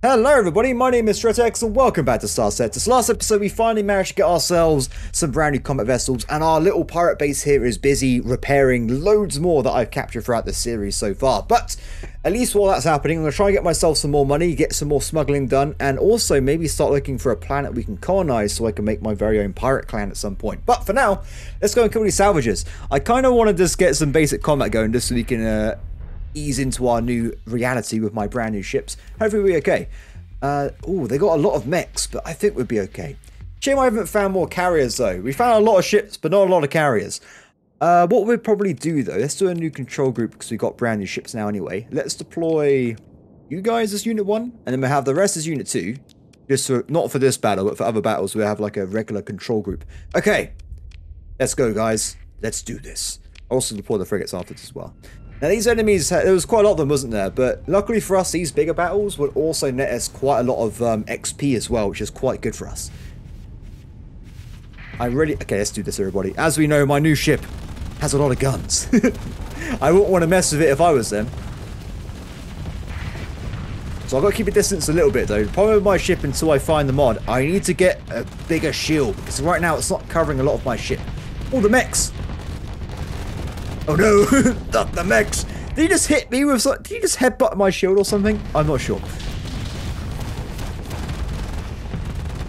Hello everybody, my name is ThreatX and welcome back to Starsector. This last episode we finally managed to get ourselves some brand new combat vessels and our little pirate base here is busy repairing loads more that I've captured throughout the series so far. But at least while that's happening, I'm going to try and get myself some more money, get some more smuggling done and also maybe start looking for a planet we can colonize so I can make my very own pirate clan at some point. But for now, let's go and kill these salvages. I kind of want to just get some basic combat going just so we can uh, ease into our new reality with my brand new ships. Hopefully we'll be okay. Uh, oh, they got a lot of mechs, but I think we'll be okay. Shame I haven't found more carriers though. We found a lot of ships, but not a lot of carriers. Uh, what we'll probably do though, let's do a new control group because we've got brand new ships now anyway. Let's deploy you guys as unit one, and then we'll have the rest as unit two. Just for, not for this battle, but for other battles, we'll have like a regular control group. Okay, let's go guys. Let's do this. I Also deploy the frigates afterwards as well. Now these enemies, there was quite a lot of them, wasn't there? But luckily for us, these bigger battles would also net us quite a lot of um, XP as well, which is quite good for us. I really... Okay, let's do this, everybody. As we know, my new ship has a lot of guns. I wouldn't want to mess with it if I was them. So I've got to keep a distance a little bit, though. The problem with my ship until I find the mod, I need to get a bigger shield. Because right now, it's not covering a lot of my ship. All the mechs! Oh no, not the mechs. Did he just hit me with something? Did he just headbutt my shield or something? I'm not sure.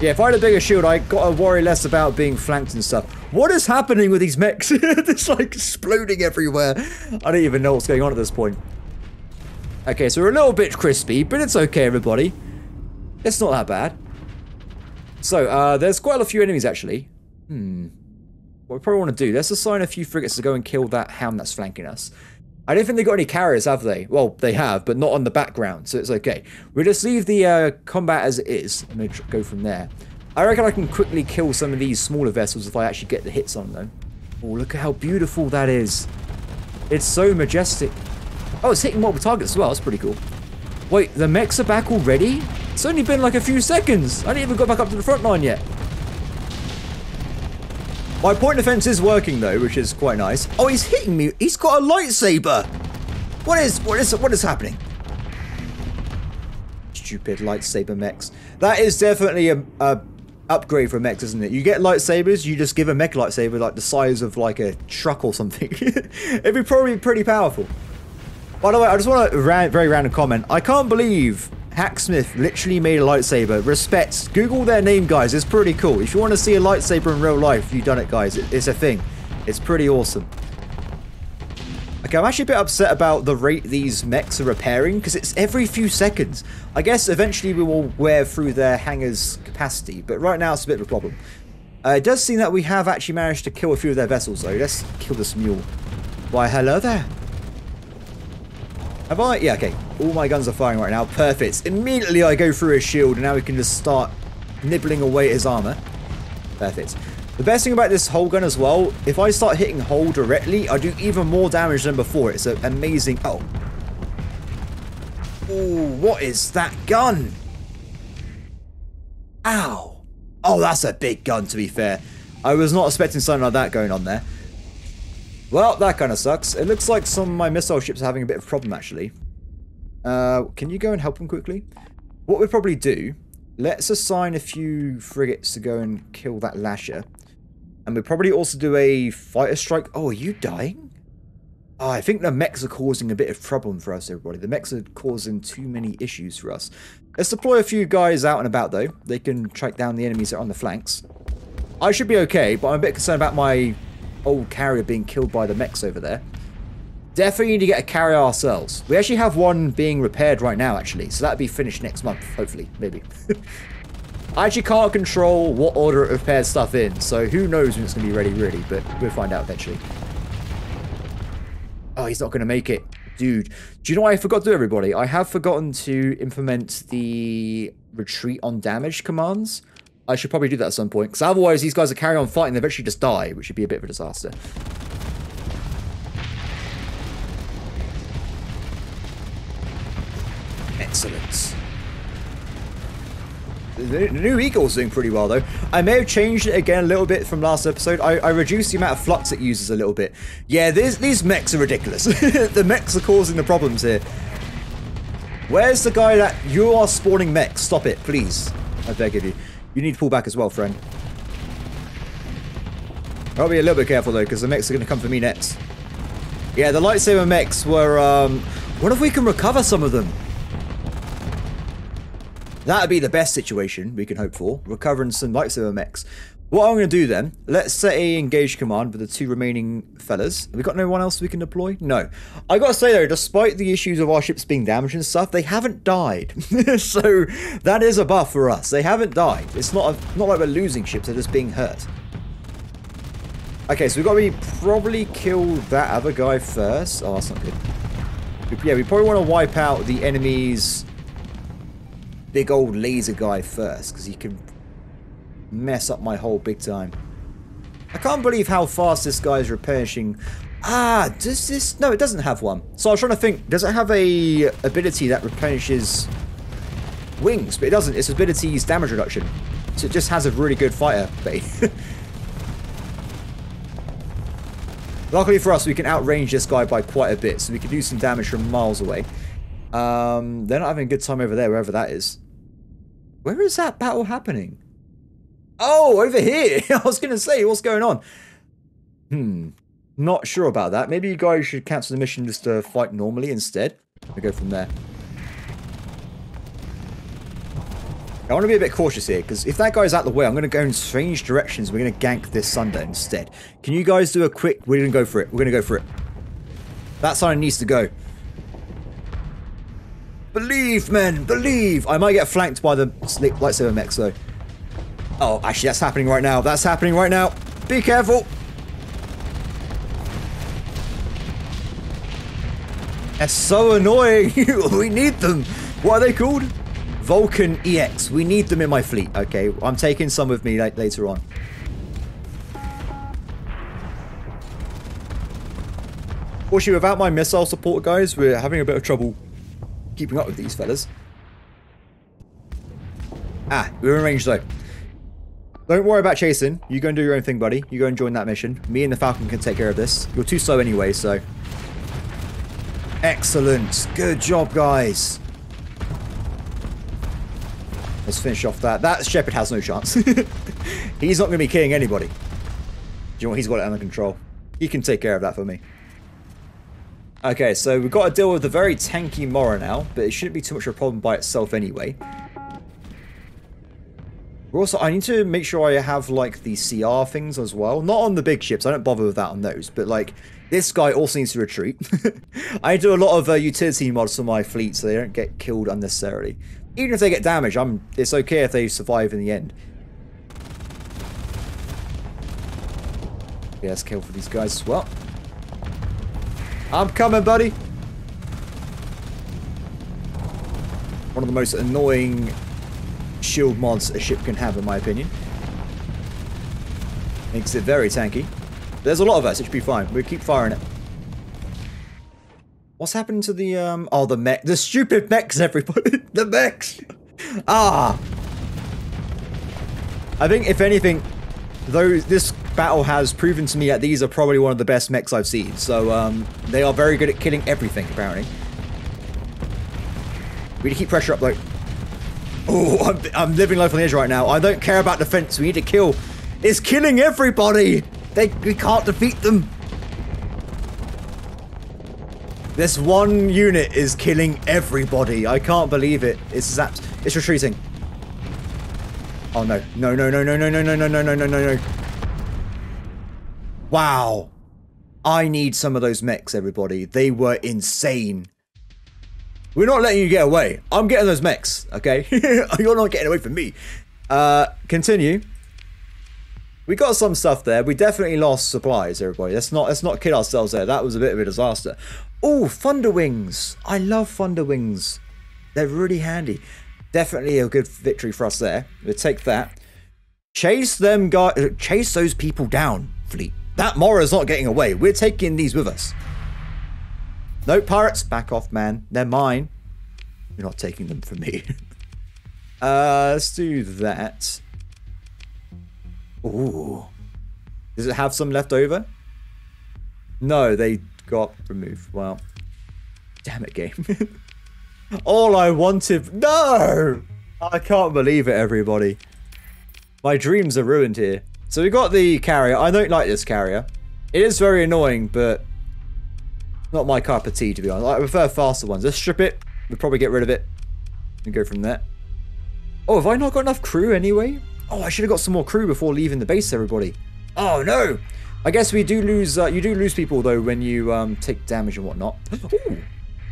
Yeah, if I had a bigger shield, I got to worry less about being flanked and stuff. What is happening with these mechs? it's like exploding everywhere. I don't even know what's going on at this point. Okay, so we're a little bit crispy, but it's okay, everybody. It's not that bad. So, uh, there's quite a few enemies, actually. Hmm. What we probably want to do, let's assign a few frigates to go and kill that hound that's flanking us. I don't think they've got any carriers, have they? Well, they have, but not on the background, so it's okay. We'll just leave the uh, combat as it is and go from there. I reckon I can quickly kill some of these smaller vessels if I actually get the hits on them. Oh, look at how beautiful that is. It's so majestic. Oh, it's hitting multiple targets as well. That's pretty cool. Wait, the mechs are back already? It's only been like a few seconds. I didn't even go back up to the front line yet. My point defense is working though, which is quite nice. Oh, he's hitting me. He's got a lightsaber. What is what is what is happening? Stupid lightsaber mechs. That is definitely a, a upgrade for mechs, isn't it? You get lightsabers, you just give a mech lightsaber like the size of like a truck or something. It'd be probably pretty powerful. By the way, I just want a very random comment. I can't believe Hacksmith literally made a lightsaber. Respects. Google their name, guys. It's pretty cool. If you want to see a lightsaber in real life, you've done it, guys. It's a thing. It's pretty awesome. Okay, I'm actually a bit upset about the rate these mechs are repairing, because it's every few seconds. I guess eventually we will wear through their hangar's capacity, but right now it's a bit of a problem. Uh, it does seem that we have actually managed to kill a few of their vessels, though. Let's kill this mule. Why, hello there. Have I? Yeah, okay. All my guns are firing right now. Perfect. Immediately I go through his shield and now we can just start nibbling away his armor. Perfect. The best thing about this hull gun as well, if I start hitting hull directly, I do even more damage than before. It's an amazing... Oh. Ooh, what is that gun? Ow. Oh, that's a big gun, to be fair. I was not expecting something like that going on there. Well, that kind of sucks. It looks like some of my missile ships are having a bit of a problem, actually. Uh, can you go and help them quickly? What we'll probably do, let's assign a few frigates to go and kill that lasher. And we'll probably also do a fighter strike. Oh, are you dying? Oh, I think the mechs are causing a bit of problem for us, everybody. The mechs are causing too many issues for us. Let's deploy a few guys out and about, though. They can track down the enemies that are on the flanks. I should be okay, but I'm a bit concerned about my old carrier being killed by the mechs over there. Definitely need to get a carrier ourselves. We actually have one being repaired right now, actually. So that'll be finished next month, hopefully. Maybe. I actually can't control what order it repairs stuff in. So who knows when it's going to be ready, really. But we'll find out eventually. Oh, he's not going to make it. Dude, do you know what I forgot to do, everybody? I have forgotten to implement the retreat on damage commands. I should probably do that at some point, because otherwise these guys are carrying on fighting, they eventually just die, which would be a bit of a disaster. Excellent. The new Eagle's doing pretty well, though. I may have changed it again a little bit from last episode. I, I reduced the amount of flux it uses a little bit. Yeah, these, these mechs are ridiculous. the mechs are causing the problems here. Where's the guy that... You are spawning mechs. Stop it, please. I beg of you. You need to pull back as well, friend. I'll be a little bit careful, though, because the mechs are going to come for me next. Yeah, the lightsaber mechs were... Um, what if we can recover some of them? That'd be the best situation we can hope for. Recovering some lightsaber mechs. What I'm going to do then, let's set a engage command with the two remaining fellas. Have we got no one else we can deploy? No. I got to say though, despite the issues of our ships being damaged and stuff, they haven't died. so that is a buff for us. They haven't died. It's not a, not like we're losing ships, they're just being hurt. Okay, so we've got to probably kill that other guy first. Oh, that's not good. Yeah, we probably want to wipe out the enemy's big old laser guy first, because he can mess up my hull big time. I can't believe how fast this guy is replenishing. Ah, does this... No, it doesn't have one. So I was trying to think, does it have a ability that replenishes wings? But it doesn't. Its ability is damage reduction. So it just has a really good fighter base. Luckily for us, we can outrange this guy by quite a bit, so we can do some damage from miles away. Um, they're not having a good time over there, wherever that is. Where is that battle happening? Oh, over here. I was going to say, what's going on? Hmm. Not sure about that. Maybe you guys should cancel the mission just to fight normally instead. We go from there. I want to be a bit cautious here, because if that guy's out the way, I'm going to go in strange directions. We're going to gank this Sunder instead. Can you guys do a quick... We're going to go for it. We're going to go for it. That sign needs to go. Believe, men! Believe! I might get flanked by the lightsaber mechs, though. Oh, actually, that's happening right now. That's happening right now. Be careful. That's so annoying. we need them. What are they called? Vulcan EX. We need them in my fleet. Okay, I'm taking some with me later on. Fortunately, without my missile support, guys, we're having a bit of trouble keeping up with these fellas. Ah, we're in range though. Don't worry about chasing. You go and do your own thing, buddy. You go and join that mission. Me and the Falcon can take care of this. You're too slow anyway, so... Excellent. Good job, guys. Let's finish off that. That Shepherd has no chance. He's not going to be killing anybody. Do you know what? He's got it under control. He can take care of that for me. Okay, so we've got to deal with the very tanky Mora now, but it shouldn't be too much of a problem by itself anyway. Also, I need to make sure I have, like, the CR things as well. Not on the big ships, I don't bother with that on those, but, like, this guy also needs to retreat. I do a lot of uh, utility mods for my fleet so they don't get killed unnecessarily. Even if they get damaged, I'm, it's okay if they survive in the end. Yeah, let's kill for these guys as well. I'm coming, buddy. One of the most annoying shield mods a ship can have, in my opinion. Makes it very tanky. There's a lot of us, it should be fine. We keep firing it. What's happened to the, um... Oh, the mech. The stupid mechs, everybody. the mechs. Ah. I think, if anything, though this battle has proven to me that these are probably one of the best mechs I've seen. So, um, they are very good at killing everything, apparently. We need to keep pressure up, though. Oh, I'm, I'm living life on the edge right now. I don't care about defense. We need to kill. It's killing everybody. They, we can't defeat them. This one unit is killing everybody. I can't believe it. It's zapped. It's retreating. Oh no. No, no, no, no, no, no, no, no, no, no, no, no, no. Wow. I need some of those mechs, everybody. They were insane. We're not letting you get away. I'm getting those mechs, okay? You're not getting away from me. Uh, continue. We got some stuff there. We definitely lost supplies, everybody. Let's not let's not kid ourselves there. That was a bit of a disaster. Oh, Thunder Wings. I love Thunder Wings. They're really handy. Definitely a good victory for us there. We'll take that. Chase them, guys. Chase those people down, fleet. That Mora's not getting away. We're taking these with us. No, pirates, back off, man. They're mine. You're not taking them from me. uh, let's do that. Ooh. Does it have some left over? No, they got removed. Well, damn it, game. All I wanted... No! I can't believe it, everybody. My dreams are ruined here. So we got the carrier. I don't like this carrier. It is very annoying, but not my cup of tea, to be honest. I prefer faster ones. Let's strip it. We'll probably get rid of it and go from there. Oh, have I not got enough crew anyway? Oh, I should have got some more crew before leaving the base, everybody. Oh, no. I guess we do lose, uh, you do lose people, though, when you um, take damage and whatnot. Ooh.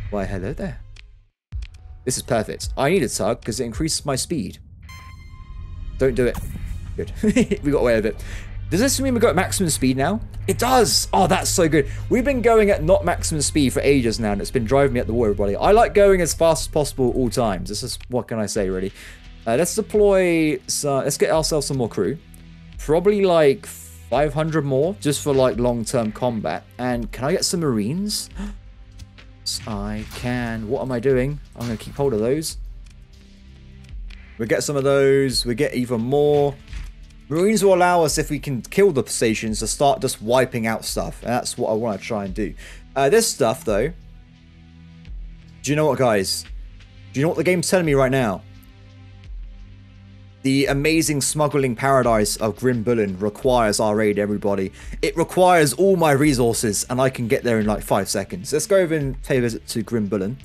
Why, hello there. This is perfect. I need a tug because it increases my speed. Don't do it. Good. we got away with it. Does this mean we got maximum speed now? It does! Oh, that's so good. We've been going at not maximum speed for ages now, and it's been driving me at the wall, everybody. I like going as fast as possible all times. This is, what can I say, really? Uh, let's deploy, some, let's get ourselves some more crew. Probably like 500 more, just for like long-term combat. And can I get some marines? I can. What am I doing? I'm to keep hold of those. We get some of those. We get even more. Marines will allow us, if we can kill the stations, to start just wiping out stuff. And that's what I want to try and do. Uh, this stuff, though. Do you know what, guys? Do you know what the game's telling me right now? The amazing smuggling paradise of Grim Bullen requires our aid, everybody. It requires all my resources, and I can get there in like five seconds. Let's go over and pay a visit to Grim Bullen.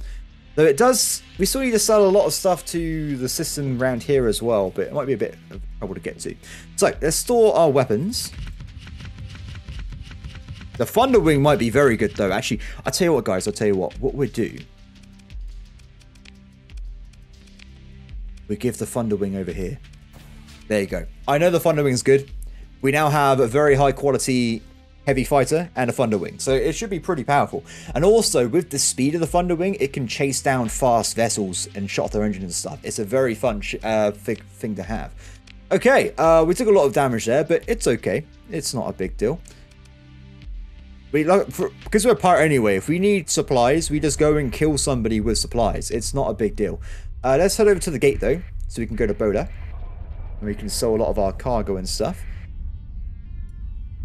Though it does, we still need to sell a lot of stuff to the system around here as well, but it might be a bit of trouble to get to. So, let's store our weapons. The Thunderwing might be very good though, actually. I'll tell you what guys, I'll tell you what, what we do. We give the Thunderwing over here. There you go. I know the Thunderwing's good. We now have a very high quality heavy fighter and a Thunderwing. So it should be pretty powerful. And also with the speed of the Thunderwing, it can chase down fast vessels and shut their engines and stuff. It's a very fun uh, thing to have. Okay, uh, we took a lot of damage there, but it's okay. It's not a big deal. We like for, because we're a pirate anyway. If we need supplies, we just go and kill somebody with supplies. It's not a big deal. Uh, let's head over to the gate though, so we can go to Boda, and we can sell a lot of our cargo and stuff.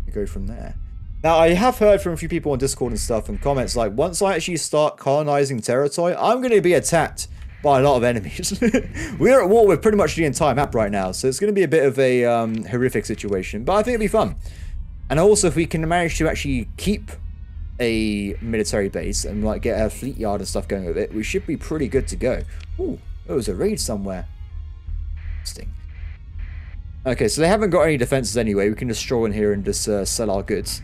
We go from there. Now, I have heard from a few people on Discord and stuff and comments like, once I actually start colonizing territory, I'm going to be attacked by a lot of enemies. We're at war with pretty much the entire map right now, so it's going to be a bit of a um, horrific situation, but I think it'll be fun. And also, if we can manage to actually keep a military base and like get a fleet yard and stuff going with it, we should be pretty good to go. Ooh, there was a raid somewhere. Interesting. Okay, so they haven't got any defenses anyway. We can just stroll in here and just uh, sell our goods.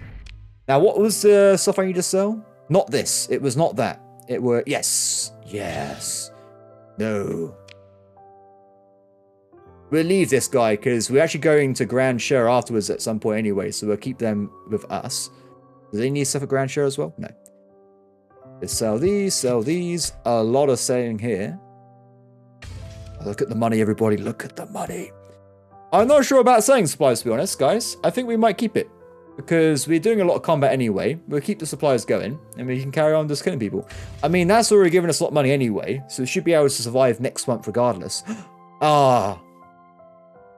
Now, what was the stuff I need to sell? Not this. It was not that. It were... Yes. Yes. No. We'll leave this guy, because we're actually going to Grand Share afterwards at some point anyway, so we'll keep them with us. Do they need stuff at Grand Share as well? No. Let's sell these, sell these. A lot of selling here. Look at the money, everybody. Look at the money. I'm not sure about selling supplies, to be honest, guys. I think we might keep it because we're doing a lot of combat anyway. We'll keep the supplies going, and we can carry on just killing people. I mean, that's already given us a lot of money anyway, so we should be able to survive next month regardless. ah,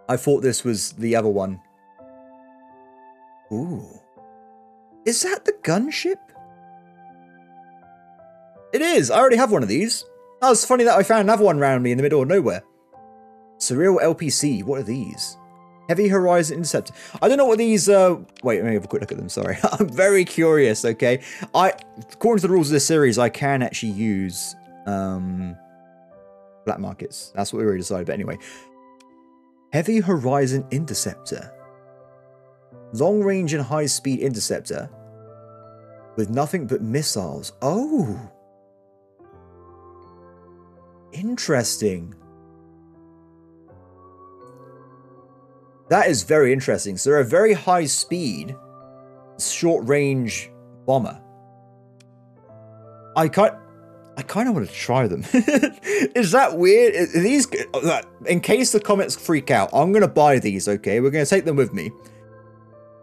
I thought this was the other one. Ooh. Is that the gunship? It is! I already have one of these. Oh, it's funny that I found another one around me in the middle of nowhere. Surreal LPC, what are these? Heavy Horizon Interceptor. I don't know what these, uh, wait, let me have a quick look at them, sorry. I'm very curious, okay? I, according to the rules of this series, I can actually use, um, black markets. That's what we already decided, but anyway. Heavy Horizon Interceptor. Long range and high speed interceptor. With nothing but missiles. Oh! Interesting. That is very interesting. So they're a very high speed, short range bomber. I can't. I kind of want to try them. is that weird? Are these, in case the comments freak out, I'm to buy these, okay? We're to take them with me.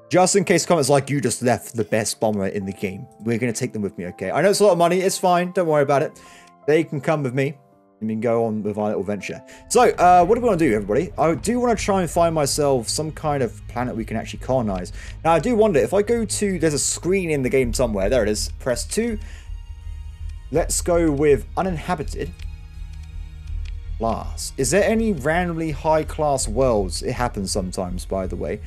Just in case comments like, you just left the best bomber in the game. We're to take them with me, okay? I know it's a lot of money. It's fine. Don't worry about it. They can come with me and can go on with our little venture. So, uh, what do we want to do, everybody? I do want to try and find myself some kind of planet we can actually colonize. Now, I do wonder, if I go to... There's a screen in the game somewhere. There it is. Press 2. Let's go with uninhabited. class. Is there any randomly high class worlds? It happens sometimes, by the way.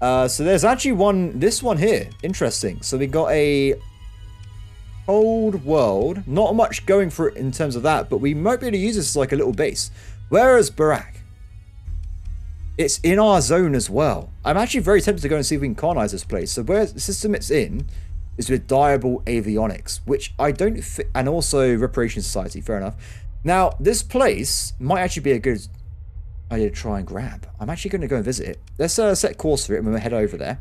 Uh, so there's actually one, this one here. Interesting. So we got a cold world. Not much going for it in terms of that, but we might be able to use this as like a little base. Where is Barak? It's in our zone as well. I'm actually very tempted to go and see if we can colonize this place. So where the system it's in is with Diable Avionics, which I don't fit, and also Reparation Society, fair enough. Now, this place might actually be a good idea to try and grab. I'm actually going to go and visit it. Let's uh, set course for it and we'll head over there.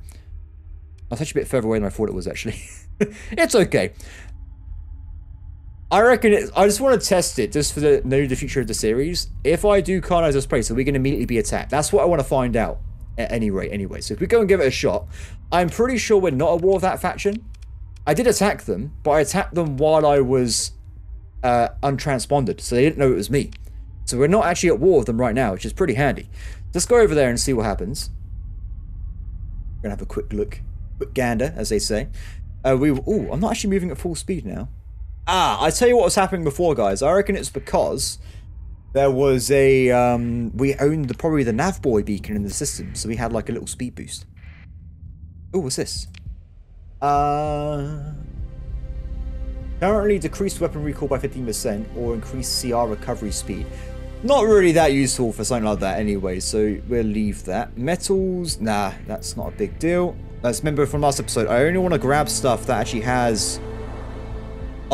That's actually a bit further away than I thought it was, actually. it's okay. I reckon it, I just want to test it just for the the future of the series. If I do colonize this place, are we going to immediately be attacked? That's what I want to find out at any rate anyway. So if we go and give it a shot, I'm pretty sure we're not at war with that faction. I did attack them, but I attacked them while I was uh, untransponded, so they didn't know it was me. So we're not actually at war with them right now, which is pretty handy. Let's go over there and see what happens. We're gonna have a quick look, quick gander, as they say. Uh, we, oh, I'm not actually moving at full speed now. Ah, I tell you what was happening before, guys. I reckon it's because there was a um, we owned the probably the nav buoy beacon in the system, so we had like a little speed boost. Oh, what's this? Uh, currently decreased weapon recall by 15% or increased CR recovery speed. Not really that useful for something like that anyway, so we'll leave that. Metals, nah, that's not a big deal. Let's remember from last episode, I only want to grab stuff that actually has...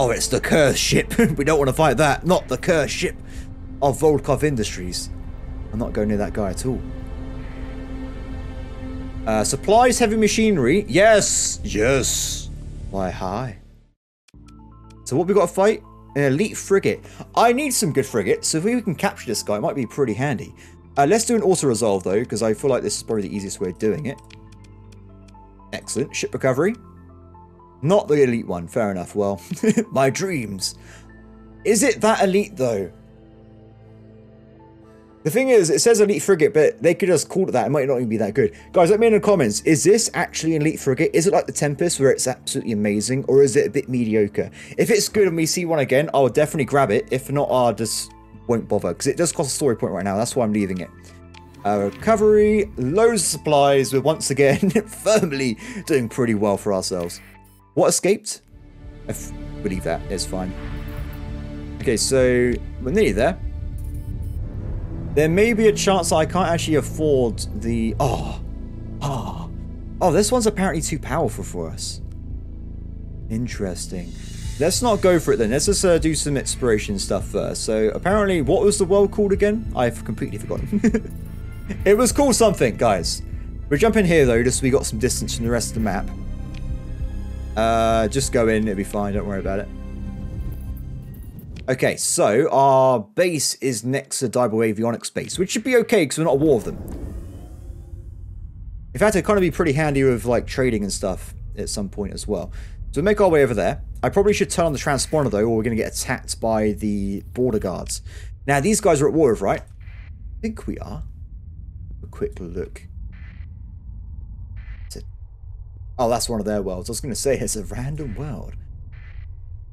Oh, it's the cursed ship. we don't want to fight that. Not the cursed ship of Volkov Industries. I'm not going near that guy at all. Uh, supplies heavy machinery. Yes. Yes. Why, hi. So what we got to fight? An elite frigate. I need some good frigates, so if we can capture this guy, it might be pretty handy. Uh, let's do an auto-resolve, though, because I feel like this is probably the easiest way of doing it. Excellent. Ship recovery. Not the elite one. Fair enough. Well, my dreams. Is it that elite, though? The thing is, it says Elite Frigate, but they could just call it that. It might not even be that good. Guys, let me know in the comments. Is this actually an Elite Frigate? Is it like the Tempest, where it's absolutely amazing? Or is it a bit mediocre? If it's good and we see one again, I'll definitely grab it. If not, I just won't bother. Because it does cost a story point right now. That's why I'm leaving it. Uh, recovery, loads of supplies. We're once again firmly doing pretty well for ourselves. What escaped? I believe that is fine. Okay, so we're nearly there. There may be a chance I can't actually afford the... Oh. Oh. Oh, this one's apparently too powerful for us. Interesting. Let's not go for it then. Let's just uh, do some exploration stuff first. So, apparently, what was the world called again? I've completely forgotten. it was called something, guys. We're jumping here, though, just so we got some distance from the rest of the map. Uh, just go in. It'll be fine. Don't worry about it. Okay, so our base is next to Diable Avionics base, which should be okay because we're not at war with them. In fact, it'd kind of be pretty handy with like trading and stuff at some point as well. So we make our way over there. I probably should turn on the transponder though, or we're going to get attacked by the border guards. Now, these guys are at war with, right? I think we are. A quick look. Oh, that's one of their worlds. I was going to say, it's a random world.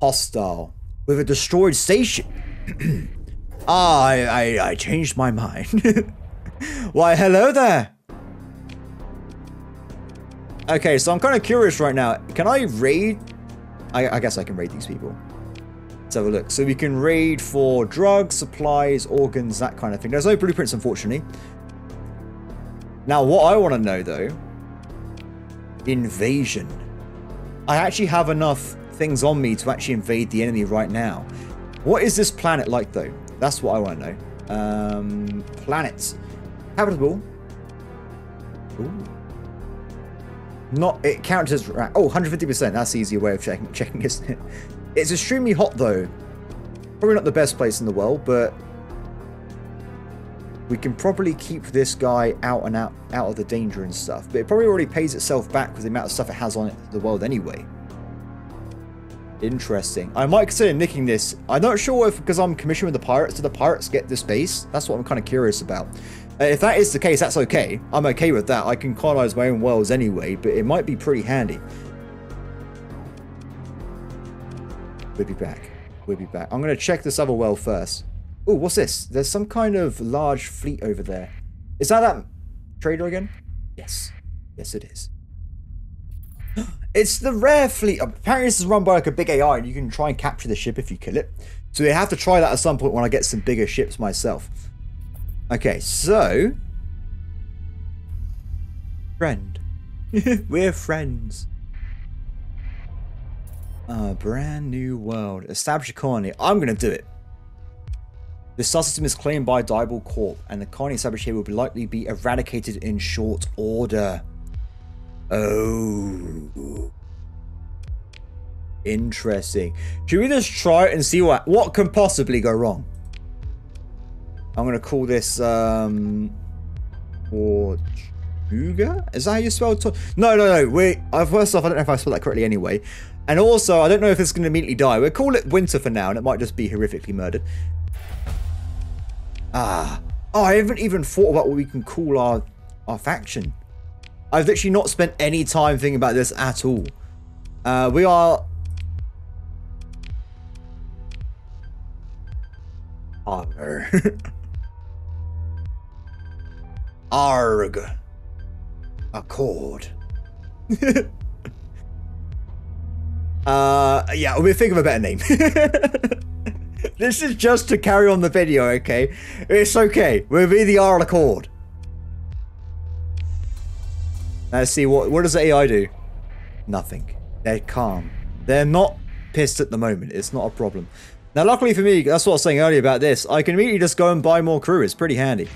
Hostile with a destroyed station. ah, I, I, I changed my mind. Why, hello there. Okay, so I'm kind of curious right now. Can I raid? I, I guess I can raid these people. Let's have a look. So we can raid for drugs, supplies, organs, that kind of thing. There's no blueprints, unfortunately. Now, what I want to know, though... Invasion. I actually have enough things on me to actually invade the enemy right now. What is this planet like, though? That's what I want to know. Um, planet. Habitable. Ooh. Not, it counts as, oh, 150%. That's the easier way of checking, checking, isn't it? It's extremely hot, though. Probably not the best place in the world, but we can probably keep this guy out and out, out of the danger and stuff. But it probably already pays itself back with the amount of stuff it has on it, the world anyway. Interesting. I might consider nicking this. I'm not sure if because I'm commissioned with the pirates, do the pirates get this base? That's what I'm kind of curious about. Uh, if that is the case, that's okay. I'm okay with that. I can colonize my own worlds anyway, but it might be pretty handy. We'll be back. We'll be back. I'm going to check this other well first. Oh, what's this? There's some kind of large fleet over there. Is that that trader again? Yes. Yes, it is. It's the rare fleet. Apparently, this is run by like a big AI, and you can try and capture the ship if you kill it. So we have to try that at some point when I get some bigger ships myself. Okay, so friend, we're friends. A brand new world. Establish a colony. I'm gonna do it. The star system is claimed by Diabol Corp, and the colony established here will be likely be eradicated in short order. Oh. Interesting. Should we just try it and see what what can possibly go wrong? I'm gonna call this um Tortuga? Is that how you spell to No, no, no. Uh, first off, I don't know if I spelled that correctly anyway. And also, I don't know if it's gonna immediately die. We'll call it winter for now, and it might just be horrifically murdered. Ah. Oh, I haven't even thought about what we can call our our faction. I've literally not spent any time thinking about this at all. Uh, we are... Arg. Arg. Accord. uh, yeah, we'll think of a better name. this is just to carry on the video, okay? It's okay. We'll be the R Accord. Let's see, what, what does the AI do? Nothing. They're calm. They're not pissed at the moment. It's not a problem. Now, luckily for me, that's what I was saying earlier about this. I can immediately just go and buy more crew. It's pretty handy.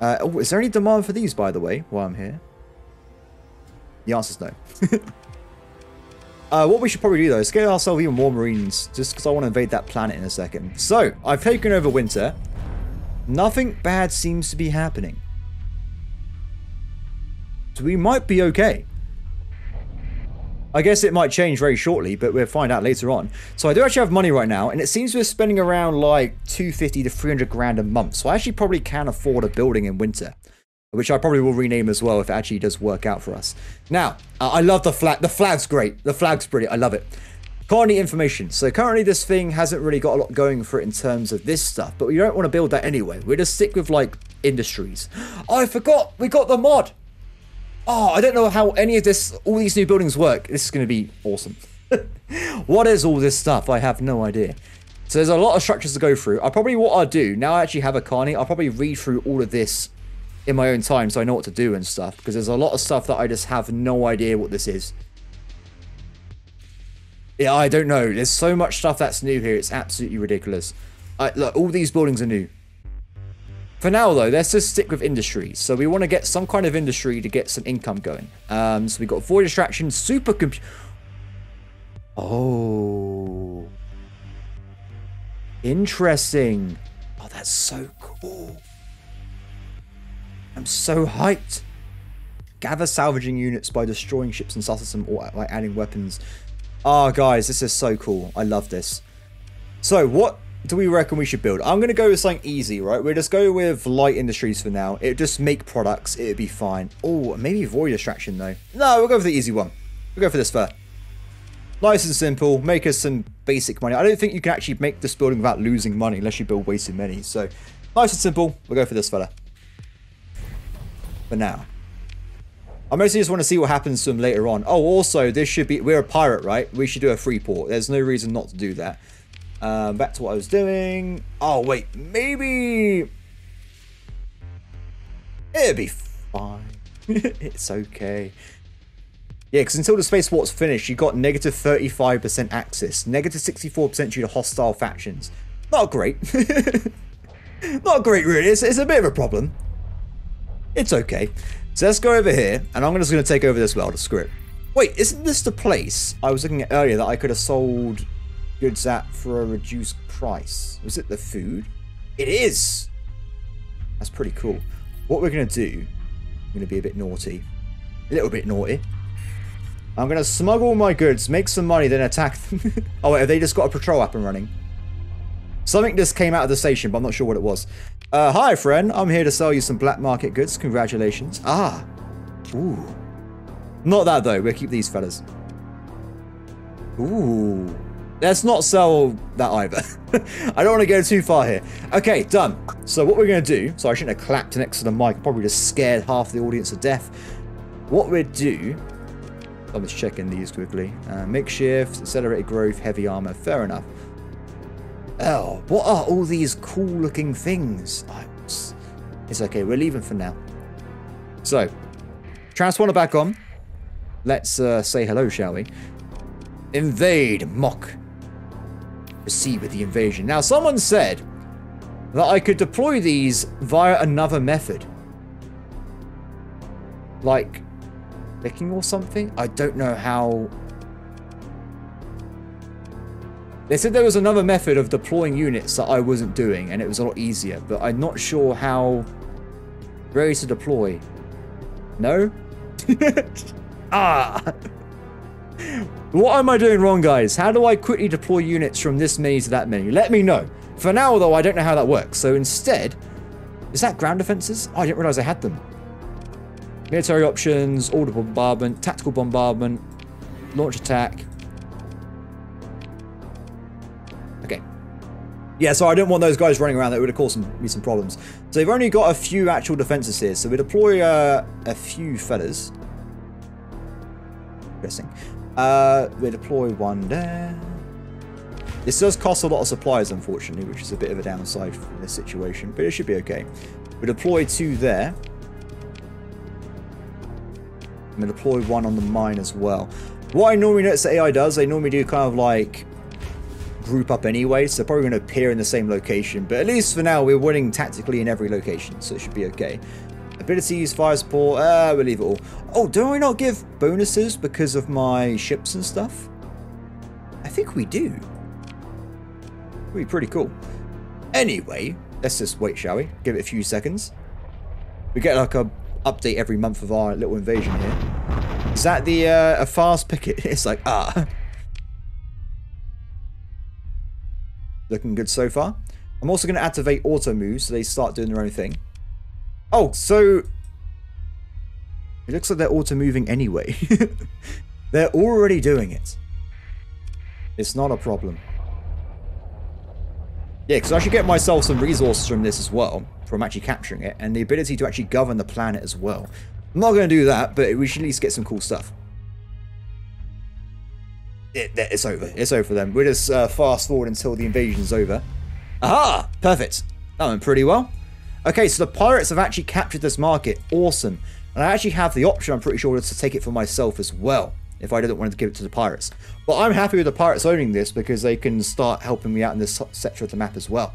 Uh, oh, is there any demand for these, by the way, while I'm here? The answer's no. uh, what we should probably do, though, is get ourselves even more marines, just because I want to invade that planet in a second. So, I've taken over winter. Nothing bad seems to be happening. So we might be okay. I guess it might change very shortly, but we'll find out later on. So I do actually have money right now, and it seems we're spending around like 250 to 300 grand a month. So I actually probably can afford a building in winter, which I probably will rename as well if it actually does work out for us. Now, uh, I love the flag. The flag's great. The flag's brilliant. I love it. Colony information. So currently this thing hasn't really got a lot going for it in terms of this stuff, but we don't want to build that anyway. We're just stick with like industries. I forgot. We got the mod. Oh, I don't know how any of this, all these new buildings work. This is going to be awesome. what is all this stuff? I have no idea. So there's a lot of structures to go through. I probably, what I'll do, now I actually have a carney, I'll probably read through all of this in my own time so I know what to do and stuff. Because there's a lot of stuff that I just have no idea what this is. Yeah, I don't know. There's so much stuff that's new here. It's absolutely ridiculous. I, look, all these buildings are new. For now, though, let's just stick with industry. So we want to get some kind of industry to get some income going. Um, so we got void extraction, supercomputer. Oh. Interesting. Oh, that's so cool. I'm so hyped. Gather salvaging units by destroying ships and system or by adding weapons. Oh, guys, this is so cool. I love this. So, what do we reckon we should build? I'm going to go with something easy, right? We'll just go with light industries for now. It just make products. It'd be fine. Oh, maybe void extraction, though. No, we'll go for the easy one. We'll go for this first. Nice and simple. Make us some basic money. I don't think you can actually make this building without losing money unless you build way too many. So, nice and simple. We'll go for this fella. For now. I mostly just want to see what happens to him later on. Oh, also, this should be... We're a pirate, right? We should do a free port. There's no reason not to do that. Um, back to what I was doing. Oh, wait. Maybe... It'll be fine. it's okay. Yeah, because until the spaceport's finished, you got negative 35% access, negative 64% due to hostile factions. Not great. Not great, really. It's, it's a bit of a problem. It's okay. So let's go over here, and I'm just going to take over this world. Screw it. Wait, isn't this the place I was looking at earlier that I could have sold goods at for a reduced price. Was it the food? It is! That's pretty cool. What we're going to do, I'm going to be a bit naughty. A little bit naughty. I'm going to smuggle my goods, make some money, then attack them. oh, wait, have they just got a patrol up and running? Something just came out of the station, but I'm not sure what it was. Uh, hi, friend. I'm here to sell you some black market goods. Congratulations. Ah. Ooh. Not that, though. We'll keep these fellas. Ooh. Let's not sell that either. I don't want to go too far here. Okay, done. So what we're going to do, so I shouldn't have clapped next to the mic, probably just scared half the audience to death. What we'd do, I'm just checking these quickly. Uh, makeshift, accelerated growth, heavy armor, fair enough. Oh, what are all these cool looking things? It's, it's okay, we're leaving for now. So, transponder back on. Let's uh, say hello, shall we? Invade, mock. Proceed with the invasion. Now, someone said that I could deploy these via another method. Like clicking or something? I don't know how... They said there was another method of deploying units that I wasn't doing, and it was a lot easier, but I'm not sure how... Ready to deploy. No? ah! What am I doing wrong, guys? How do I quickly deploy units from this menu to that menu? Let me know. For now, though, I don't know how that works. So instead, is that ground defenses? Oh, I didn't realize I had them. Military options, order bombardment, tactical bombardment, launch attack. Yeah, so I didn't want those guys running around. That would have caused some, me some problems. So they've only got a few actual defenses here. So we deploy uh, a few feathers. Interesting. Uh, we deploy one there. This does cost a lot of supplies, unfortunately, which is a bit of a downside for this situation, but it should be okay. We deploy two there. I'm going to deploy one on the mine as well. What I normally notice the AI does, they normally do kind of like group up anyway, so probably going to appear in the same location, but at least for now, we're winning tactically in every location, so it should be okay. Abilities, fire support, uh, we'll leave it all. Oh, do I not give bonuses because of my ships and stuff? I think we do. Would be pretty cool. Anyway, let's just wait, shall we? Give it a few seconds. We get like a update every month of our little invasion here. Is that the uh, a fast picket? It's like ah. Looking good so far. I'm also going to activate auto moves so they start doing their own thing. Oh, so... It looks like they're auto-moving anyway. they're already doing it. It's not a problem. Yeah, because I should get myself some resources from this as well, from actually capturing it, and the ability to actually govern the planet as well. I'm not going to do that, but we should at least get some cool stuff. It, it's over. It's over for them. We'll just uh, fast forward until the invasion's over. Aha! Perfect. That went pretty well. Okay, so the pirates have actually captured this market. Awesome. And I actually have the option, I'm pretty sure, to take it for myself as well, if I didn't want to give it to the pirates. But I'm happy with the pirates owning this because they can start helping me out in this sector of the map as well.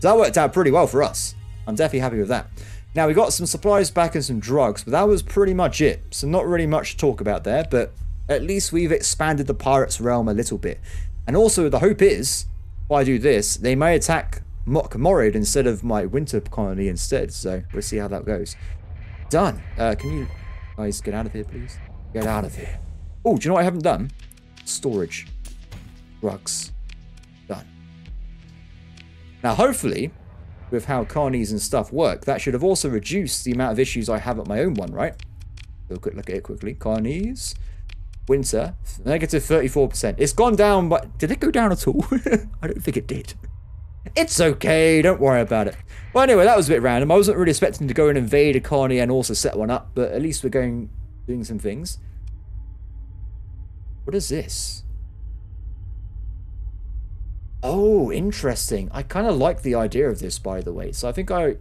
So that worked out pretty well for us. I'm definitely happy with that. Now, we got some supplies back and some drugs, but that was pretty much it. So not really much to talk about there, but at least we've expanded the pirates realm a little bit. And also, the hope is, if I do this, they may attack Mock Morid instead of my winter colony instead. So we'll see how that goes. Done. Uh, can you guys get out of here, please? Get out of here. Oh, do you know what I haven't done? Storage. Drugs. Done. Now, hopefully, with how carnies and stuff work, that should have also reduced the amount of issues I have at my own one, right? Quick look at it quickly. Carnies. Winter. Negative 34%. It's gone down, but did it go down at all? I don't think it did. It's okay, don't worry about it. Well, anyway, that was a bit random. I wasn't really expecting to go and invade a colony and also set one up, but at least we're going, doing some things. What is this? Oh, interesting. I kind of like the idea of this, by the way. So I think I...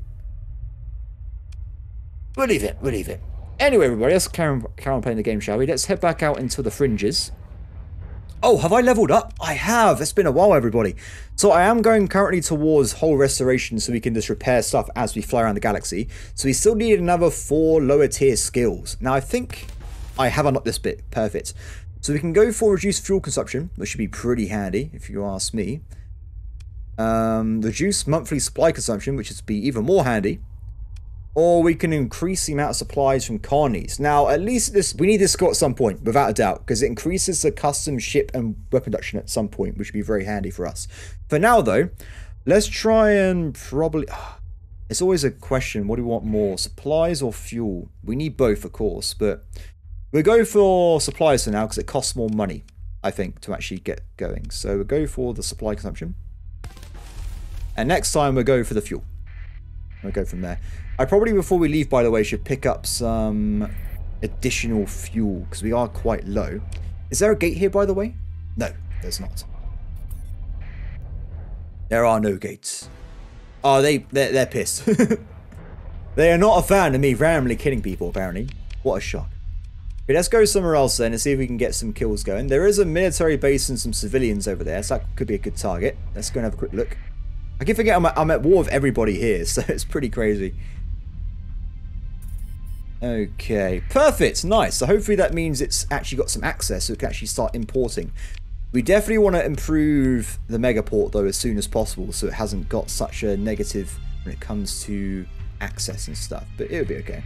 We'll leave it, we'll leave it. Anyway, everybody, let's carry on, playing the game, shall we? Let's head back out into the fringes. Oh, have I leveled up? I have. It's been a while, everybody. So I am going currently towards hull restoration so we can just repair stuff as we fly around the galaxy. So we still need another four lower tier skills. Now I think I have unlocked this bit. Perfect. So we can go for reduced fuel consumption, which should be pretty handy if you ask me. Um, reduce monthly supply consumption, which is be even more handy or we can increase the amount of supplies from carnies. Now, at least this we need this skill at some point, without a doubt, because it increases the custom ship and weapon production at some point, which would be very handy for us. For now, though, let's try and probably... It's always a question, what do we want more, supplies or fuel? We need both, of course, but we'll go for supplies for now, because it costs more money. I think, to actually get going. So we'll go for the supply consumption. And next time we'll go for the fuel. We'll go from there. I probably, before we leave, by the way, should pick up some additional fuel because we are quite low. Is there a gate here, by the way? No, there's not. There are no gates. Oh, they, they're, they're pissed. they are not a fan of me randomly killing people, apparently. What a shock. Let's go somewhere else then and see if we can get some kills going. There is a military base and some civilians over there, so that could be a good target. Let's go and have a quick look. I keep forgetting I'm I'm at war with everybody here, so it's pretty crazy. Okay, perfect, nice. So hopefully that means it's actually got some access so it can actually start importing. We definitely want to improve the megaport though as soon as possible so it hasn't got such a negative when it comes to access and stuff, but it'll be okay.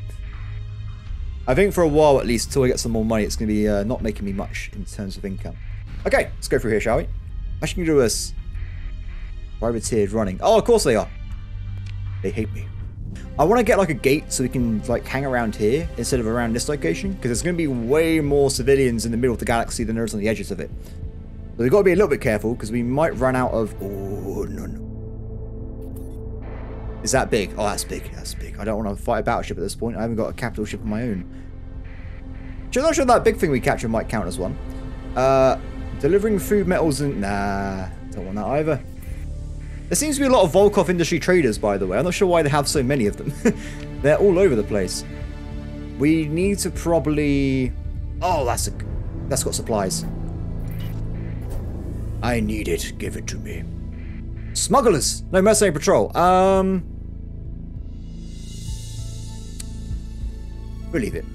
I think for a while at least, until I get some more money, it's going to be uh, not making me much in terms of income. Okay, let's go through here, shall we? Actually, can do this. Privateered running. Oh, of course they are. They hate me. I want to get like a gate so we can like hang around here instead of around this location because there's going to be way more civilians in the middle of the galaxy than there is on the edges of it. So we've got to be a little bit careful because we might run out of... Oh, no, no. Is that big? Oh, that's big. That's big. I don't want to fight a battleship at this point. I haven't got a capital ship of my own. I'm not sure that big thing we captured might count as one. Uh, delivering food, metals, and... Nah, don't want that either. There seems to be a lot of Volkov industry traders, by the way. I'm not sure why they have so many of them. They're all over the place. We need to probably... Oh, that's a... That's got supplies. I need it. Give it to me. Smugglers! No, mercenary patrol. Um... We'll leave it.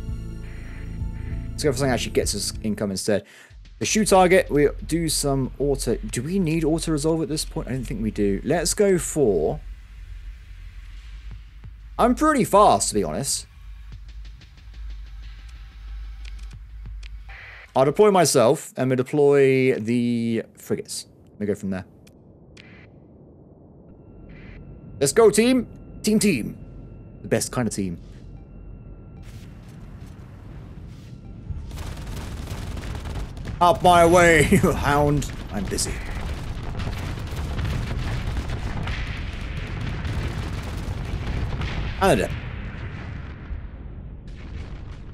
Let's go for something that actually gets us income instead. The shoe target, we do some auto... Do we need auto resolve at this point? I don't think we do. Let's go for... I'm pretty fast, to be honest. I'll deploy myself, and we deploy the frigates. We go from there. Let's go, team! Team, team! The best kind of team. Up my way, you hound. I'm busy. And I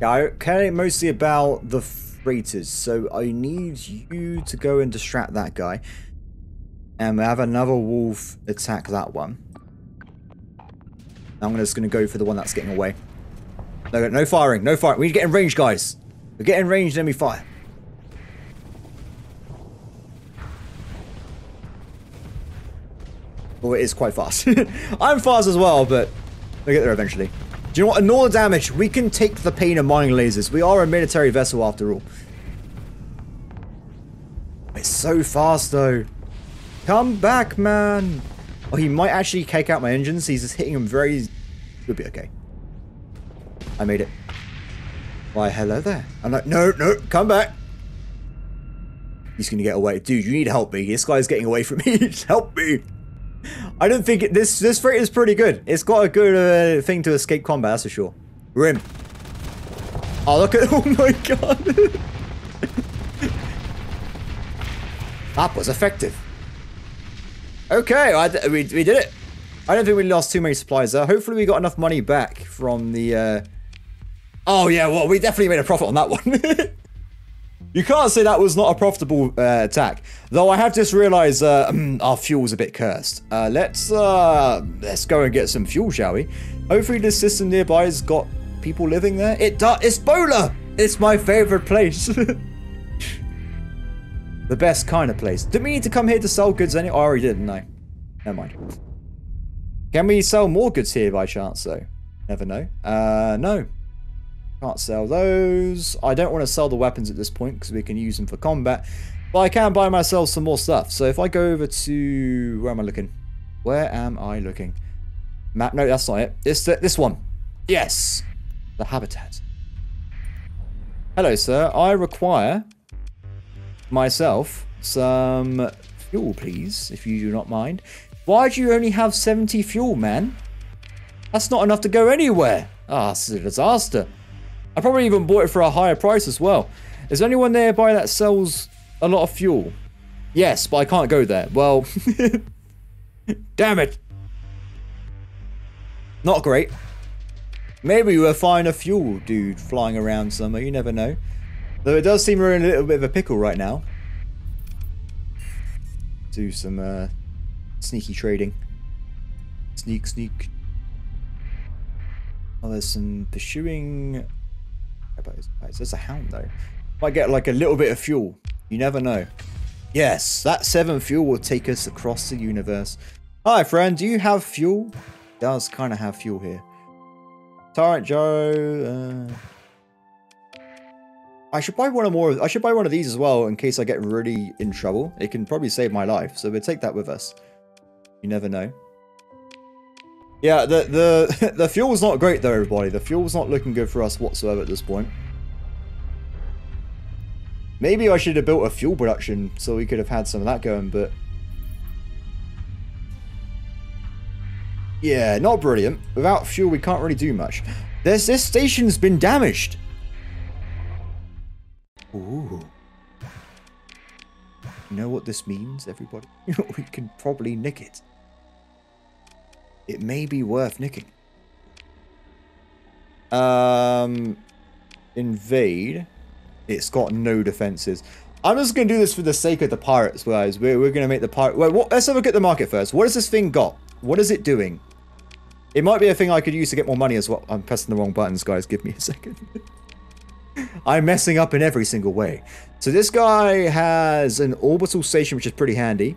Yeah, I care mostly about the freighters, so I need you to go and distract that guy. And we have another wolf attack that one. I'm just going to go for the one that's getting away. No, no firing, no firing. We need to get in range, guys. We get in range, then we fire. Oh, it is quite fast. I'm fast as well, but we'll get there eventually. Do you know what? Ignore the damage. We can take the pain of mining lasers. We are a military vessel after all. It's so fast though. Come back, man. Oh, he might actually take out my engines. He's just hitting them very... We'll be okay. I made it. Why, hello there. I'm like, no, no, come back. He's gonna get away. Dude, you need to help me. This guy's getting away from me. Help me. I don't think this this freight is pretty good. It's got a good uh, thing to escape combat, that's for sure. Rim. Oh, look at... Oh my god. that was effective. Okay, I, we, we did it. I don't think we lost too many supplies there. Hopefully we got enough money back from the... Uh... Oh yeah, well, we definitely made a profit on that one. You can't say that was not a profitable uh, attack. Though I have just realized uh, our fuel's a bit cursed. Uh, let's uh, let's go and get some fuel, shall we? Hopefully this system nearby has got people living there. It does. It's Bola. It's my favorite place. the best kind of place. Didn't we need to come here to sell goods anyway? I already did, didn't I? Never mind. Can we sell more goods here by chance, though? Never know. Uh, no. Can't sell those. I don't want to sell the weapons at this point because we can use them for combat. But I can buy myself some more stuff. So if I go over to... Where am I looking? Where am I looking? Map? No, that's not it. It's the, this one. Yes. The habitat. Hello, sir. I require myself some fuel, please, if you do not mind. Why do you only have 70 fuel, man? That's not enough to go anywhere. Ah, oh, this is a disaster. I probably even bought it for a higher price as well. Is there anyone nearby that sells a lot of fuel. Yes, but I can't go there. Well, damn it. Not great. Maybe we'll find a fuel dude flying around somewhere. You never know. Though it does seem we're in a little bit of a pickle right now. Do some uh, sneaky trading. Sneak, sneak. Oh, there's some pursuing. There's a hound though. Might get like a little bit of fuel. You never know. Yes, that seven fuel will take us across the universe. Hi, friend. Do you have fuel? Does kind of have fuel here. Tyrant Joe. Uh... I should buy one of more. I should buy one of these as well in case I get really in trouble. It can probably save my life, so we'll take that with us. You never know. Yeah, the the the fuel's not great though, everybody. The fuel's not looking good for us whatsoever at this point. Maybe I should have built a fuel production so we could have had some of that going, but... Yeah, not brilliant. Without fuel, we can't really do much. There's, this station's been damaged. Ooh. You know what this means, everybody? we can probably nick it. It may be worth nicking. Um, invade. It's got no defenses. I'm just going to do this for the sake of the pirates, guys. We're, we're going to make the pirate... Wait, what? let's have a look at the market first. What has this thing got? What is it doing? It might be a thing I could use to get more money as well. I'm pressing the wrong buttons, guys. Give me a second. I'm messing up in every single way. So this guy has an orbital station, which is pretty handy.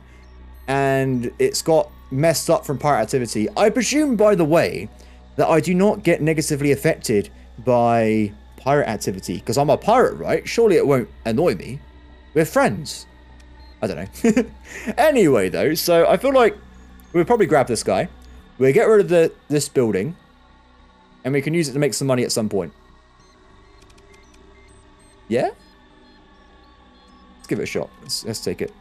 And it's got messed up from pirate activity. I presume, by the way, that I do not get negatively affected by pirate activity. Because I'm a pirate, right? Surely it won't annoy me. We're friends. I don't know. anyway, though, so I feel like we'll probably grab this guy. We'll get rid of the this building. And we can use it to make some money at some point. Yeah? Let's give it a shot. Let's, let's take it.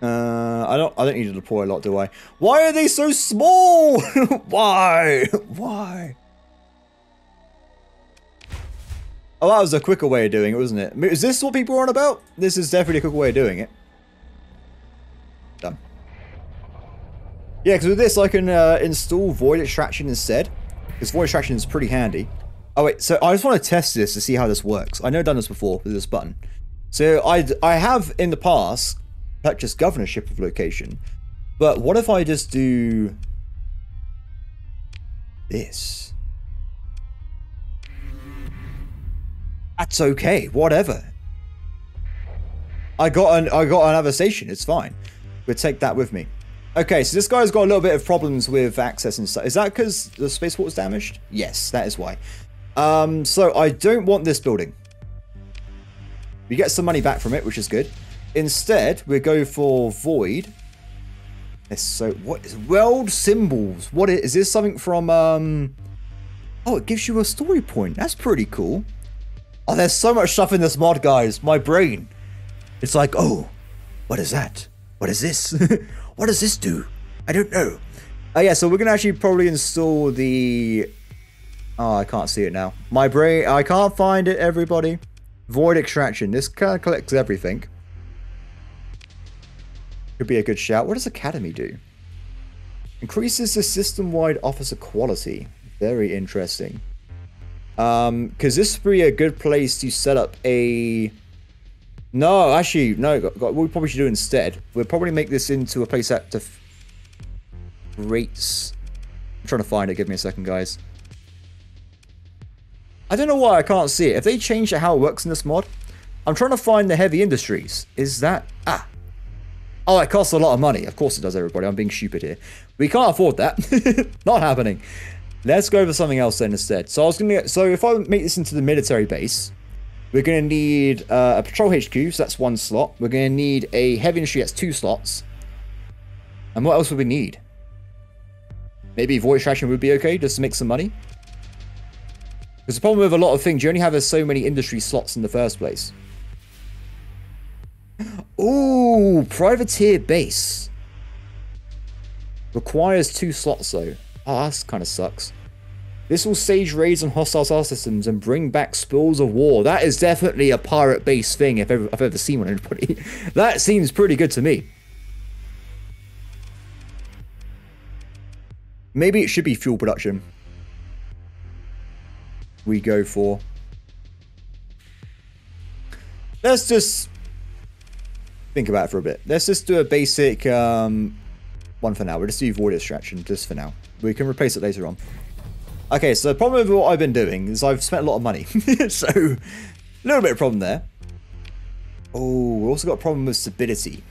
Uh, I don't. I don't need to deploy a lot, do I? Why are they so small? Why? Why? Oh, that was a quicker way of doing it, wasn't it? Is this what people are on about? This is definitely a quicker way of doing it. Done. Yeah, because with this I can uh, install Void Extraction instead. Because Void Extraction is pretty handy. Oh wait, so I just want to test this to see how this works. I know I've done this before with this button. So I, I have in the past purchase governorship of location. But what if I just do this? That's okay, whatever. I got an I got another station, it's fine. We'll take that with me. Okay, so this guy's got a little bit of problems with access and stuff. Is that because the spaceport was damaged? Yes, that is why. Um, so I don't want this building. We get some money back from it, which is good. Instead, we go for Void. It's so what is world symbols? What is, is this something from um Oh, it gives you a story point. That's pretty cool. Oh, there's so much stuff in this mod, guys. My brain. It's like, oh, what is that? What is this? what does this do? I don't know. Oh yeah, so we're gonna actually probably install the Oh, I can't see it now. My brain I can't find it, everybody. Void extraction. This kind of collects everything. Could be a good shout. What does Academy do? Increases the system-wide officer quality. Very interesting. Um, because this would be a good place to set up a... No, actually, no. What we probably should do instead, we'll probably make this into a place that to rates. I'm trying to find it. Give me a second, guys. I don't know why I can't see it. If they change how it works in this mod, I'm trying to find the heavy industries. Is that... Ah, Oh, it costs a lot of money. Of course it does, everybody. I'm being stupid here. We can't afford that. Not happening. Let's go for something else then instead. So I was gonna. So if I make this into the military base, we're gonna need uh, a patrol HQ. So that's one slot. We're gonna need a heavy industry. That's two slots. And what else would we need? Maybe void extraction would be okay, just to make some money. Because the problem with a lot of things, you only have so many industry slots in the first place. Ooh, privateer base. Requires two slots though. Ah, oh, that kind of sucks. This will stage raids on hostile star systems and bring back spoils of war. That is definitely a pirate base thing if ever, I've ever seen one. Anybody, that seems pretty good to me. Maybe it should be fuel production. We go for. Let's just think about it for a bit. Let's just do a basic um, one for now. We'll just do void extraction just for now. We can replace it later on. Okay, so the problem with what I've been doing is I've spent a lot of money. so, a little bit of problem there. Oh, we also got a problem with stability.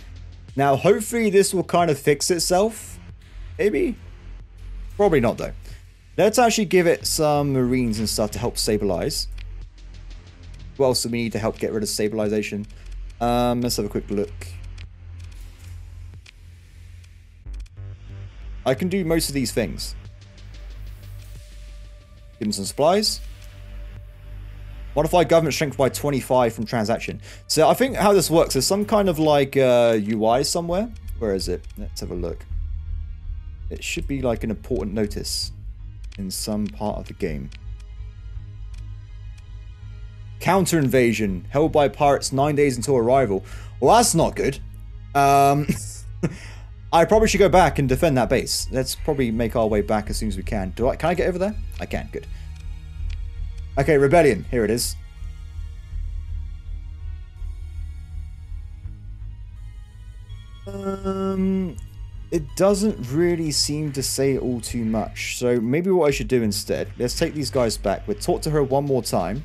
Now, hopefully this will kind of fix itself. Maybe? Probably not, though. Let's actually give it some marines and stuff to help stabilize. What else do we need to help get rid of stabilization? Um, let's have a quick look. I can do most of these things. Give them some supplies. Modify government strength by 25 from transaction. So I think how this works is some kind of like uh, UI somewhere. Where is it? Let's have a look. It should be like an important notice in some part of the game. Counter invasion held by pirates nine days until arrival. Well, that's not good. Um, I probably should go back and defend that base. Let's probably make our way back as soon as we can. Do I? Can I get over there? I can. Good. Okay, rebellion. Here it is. Um, it doesn't really seem to say all too much. So maybe what I should do instead, let's take these guys back. We'll talk to her one more time.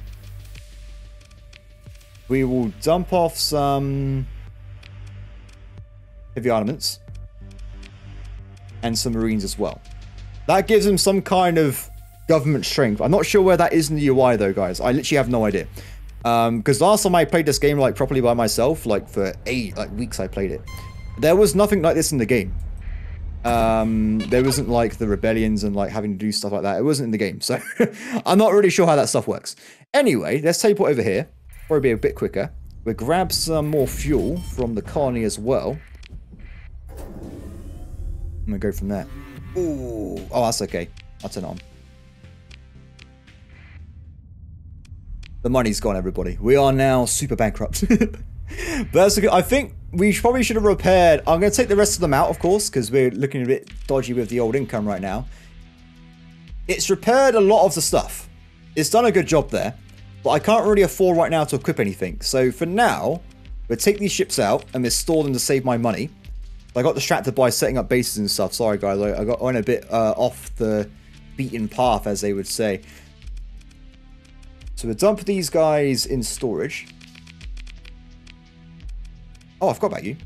We will dump off some heavy armaments and some marines as well. That gives them some kind of government strength. I'm not sure where that is in the UI though, guys. I literally have no idea. Because um, last time I played this game like properly by myself, like for eight like weeks I played it, there was nothing like this in the game. Um, there wasn't like the rebellions and like having to do stuff like that. It wasn't in the game, so I'm not really sure how that stuff works. Anyway, let's teleport over here. Probably be a bit quicker. We'll grab some more fuel from the colony as well. I'm gonna go from there. Ooh, oh, that's okay. I'll turn it on. The money's gone, everybody. We are now super bankrupt. but that's okay. I think we probably should have repaired. I'm going to take the rest of them out, of course, because we're looking a bit dodgy with the old income right now. It's repaired a lot of the stuff. It's done a good job there. But I can't really afford right now to equip anything. So for now, we'll take these ships out and we'll store them to save my money. I got distracted by setting up bases and stuff. Sorry, guys. I got on a bit uh, off the beaten path, as they would say. So we'll dump these guys in storage. Oh, I forgot about you.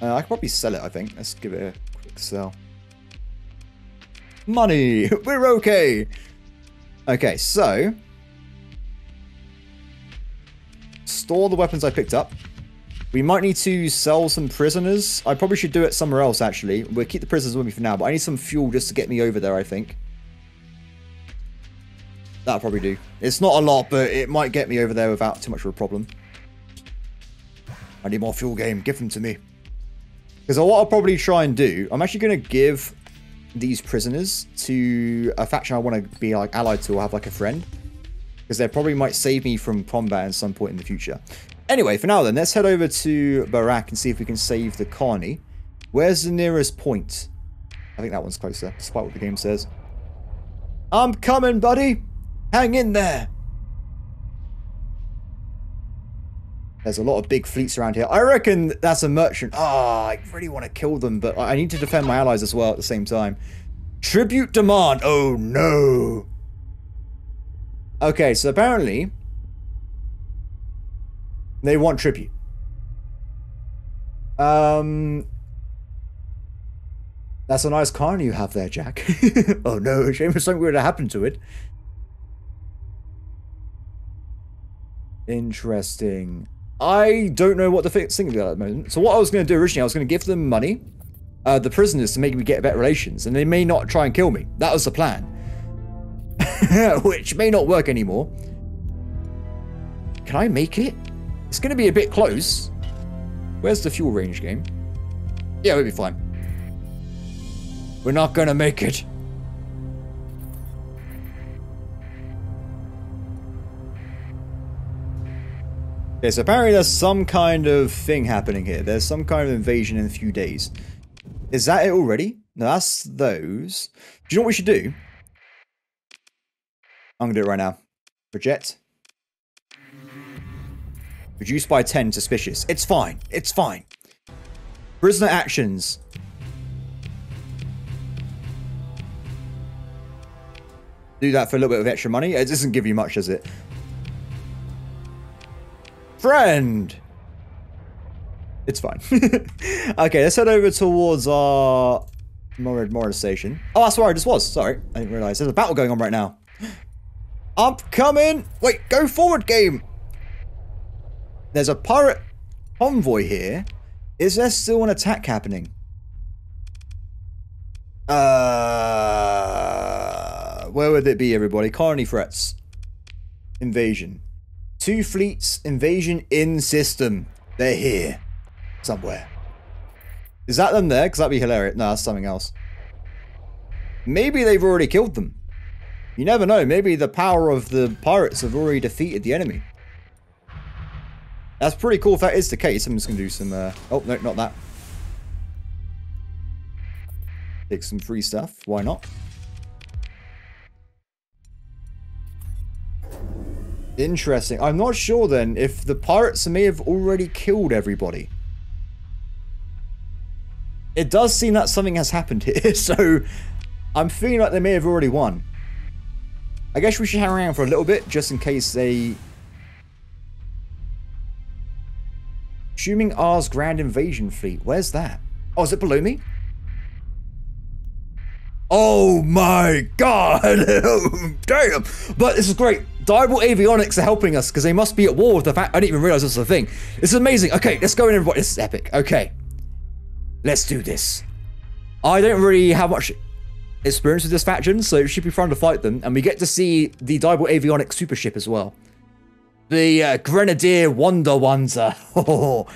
Uh, I could probably sell it, I think. Let's give it a quick sell. Money! We're okay! Okay, so... Store the weapons I picked up. We might need to sell some prisoners. I probably should do it somewhere else, actually. We'll keep the prisoners with me for now, but I need some fuel just to get me over there, I think. That'll probably do. It's not a lot, but it might get me over there without too much of a problem. I need more fuel game. Give them to me. Because what I'll probably try and do, I'm actually going to give these prisoners to a faction I want to be like allied to or have like a friend. Because they probably might save me from combat at some point in the future. Anyway, for now then, let's head over to Barak and see if we can save the Carney. Where's the nearest point? I think that one's closer, despite what the game says. I'm coming, buddy! Hang in there! There's a lot of big fleets around here. I reckon that's a merchant. Ah, oh, I really want to kill them, but I need to defend my allies as well at the same time. Tribute demand. Oh, no. Okay, so apparently they want tribute. Um, that's a nice car you have there, Jack. oh no, shame if something were to happen to it. Interesting. I don't know what to think about at the moment. So what I was going to do originally, I was going to give them money, uh, the prisoners, to make me get better relations, and they may not try and kill me. That was the plan. Which may not work anymore. Can I make it? It's going to be a bit close. Where's the fuel range game? Yeah, we'll be fine. We're not going to make it. Okay, so apparently there's some kind of thing happening here. There's some kind of invasion in a few days. Is that it already? No, that's those. Do you know what we should do? I'm gonna do it right now. Project. Reduce by 10 suspicious. It's fine. It's fine. Prisoner actions. Do that for a little bit of extra money. It doesn't give you much, does it? Friend! It's fine. okay, let's head over towards our Morid Morid station. Oh, that's where I just was. Sorry, I didn't realize. There's a battle going on right now. I'm coming! Wait, go forward, game! There's a pirate convoy here. Is there still an attack happening? Uh, where would it be, everybody? Colony threats. Invasion. Two fleets, invasion in system. They're here. Somewhere. Is that them there? Because that'd be hilarious. No, that's something else. Maybe they've already killed them. You never know. Maybe the power of the pirates have already defeated the enemy. That's pretty cool if that is the case. I'm just going to do some... Uh... Oh, no, not that. Take some free stuff. Why not? Interesting. I'm not sure then if the pirates may have already killed everybody. It does seem that something has happened here, so I'm feeling like they may have already won. I guess we should hang around for a little bit just in case they Assuming R's Grand Invasion Fleet. Where's that? Oh, is it below me? Oh my god! Oh, damn! But this is great. Diable Avionics are helping us because they must be at war with the fact I didn't even realize this was a thing. This is amazing. Okay, let's go in everybody. This is epic. Okay. Let's do this. I don't really have much experience with this faction, so it should be fun to fight them. And we get to see the Diable Avionics super ship as well. The uh, Grenadier Wonder Wanzer.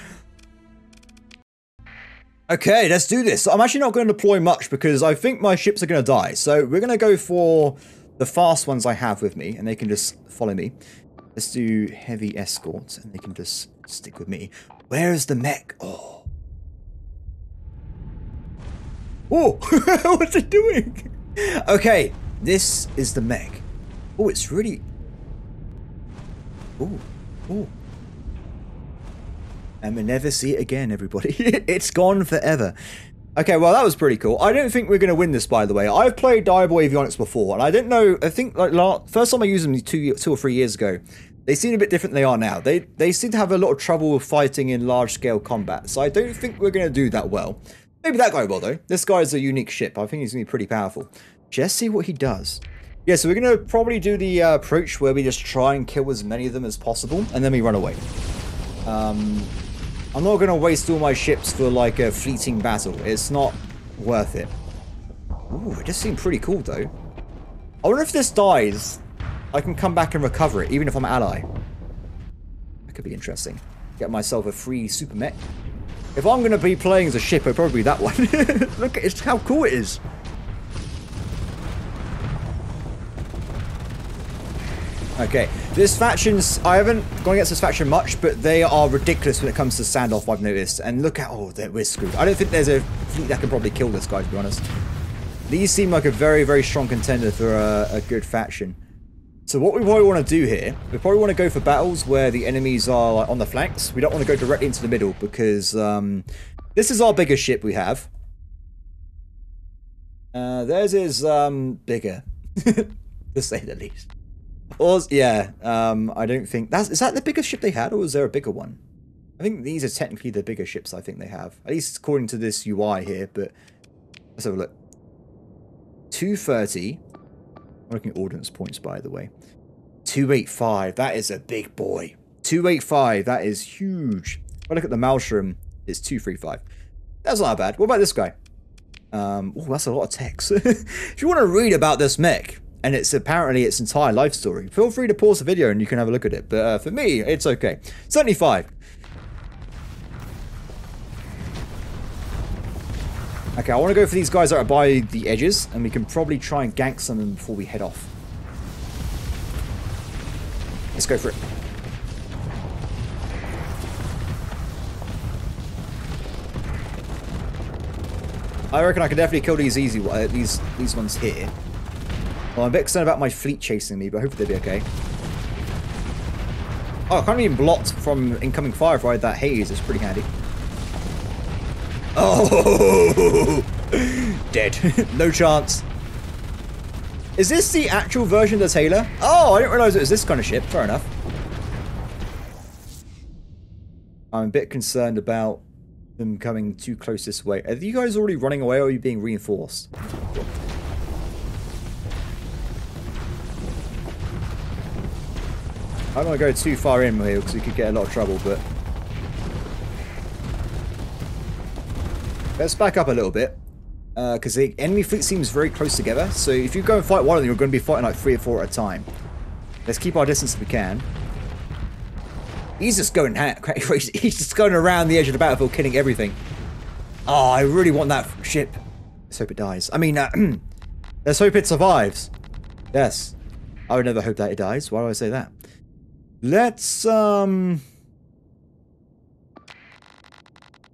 okay, let's do this. I'm actually not going to deploy much because I think my ships are going to die. So we're going to go for the fast ones I have with me, and they can just follow me. Let's do heavy escort, and they can just stick with me. Where is the mech? Oh. Oh, what's it doing? Okay, this is the mech. Oh, it's really Oh, oh. And we'll never see it again, everybody. it's gone forever. Okay, well, that was pretty cool. I don't think we're going to win this, by the way. I've played Diable Avionics before, and I didn't know... I think, like, last, first time I used them two, two or three years ago, they seem a bit different than they are now. They, they seem to have a lot of trouble with fighting in large-scale combat, so I don't think we're going to do that well. Maybe that guy will, though. This guy is a unique ship. I think he's going to be pretty powerful. Just see what he does. Yeah, so we're going to probably do the uh, approach where we just try and kill as many of them as possible, and then we run away. Um, I'm not going to waste all my ships for, like, a fleeting battle. It's not worth it. Ooh, it just seemed pretty cool, though. I wonder if this dies, I can come back and recover it, even if I'm ally. That could be interesting. Get myself a free super mech. If I'm going to be playing as a ship, it'll probably be that one. Look at how cool it is. Okay, this faction's, I haven't gone against this faction much, but they are ridiculous when it comes to standoff, I've noticed. And look at, oh, we're screwed. I don't think there's a fleet that can probably kill this guy, to be honest. These seem like a very, very strong contender for a, a good faction. So what we probably want to do here, we probably want to go for battles where the enemies are like, on the flanks. We don't want to go directly into the middle because um, this is our biggest ship we have. Uh, theirs is um, bigger, to say the least. Or yeah, um, I don't think that's is that the biggest ship they had, or was there a bigger one? I think these are technically the bigger ships I think they have, at least according to this UI here. But let's have a look. Two thirty. I'm looking at ordnance points, by the way. Two eight five. That is a big boy. Two eight five. That is huge. If I look at the Maelstrom, it's two three five. That's not bad. What about this guy? Um, oh, that's a lot of text. if you want to read about this mech, and it's apparently its entire life story. Feel free to pause the video and you can have a look at it, but uh, for me, it's okay. 75. Okay, I want to go for these guys that are by the edges, and we can probably try and gank some of them before we head off. Let's go for it. I reckon I could definitely kill these easy uh, these these ones here. Well, I'm a bit concerned about my fleet chasing me, but hopefully they'll be okay. Oh, I can't even blocked from incoming fire if I had that haze. It's pretty handy. Oh, dead. no chance. Is this the actual version of the Taylor? Oh, I didn't realize it was this kind of ship. Fair enough. I'm a bit concerned about them coming too close this way. Are you guys already running away or are you being reinforced? I don't want to go too far in here because we could get a lot of trouble, but... Let's back up a little bit. Because uh, the enemy fleet seems very close together, so if you go and fight one of them, you're going to be fighting like three or four at a time. Let's keep our distance if we can. He's just going. He's just going around the edge of the battlefield, killing everything. Oh, I really want that ship. Let's hope it dies. I mean, uh, let's hope it survives. Yes. I would never hope that it dies. Why do I say that? Let's, um...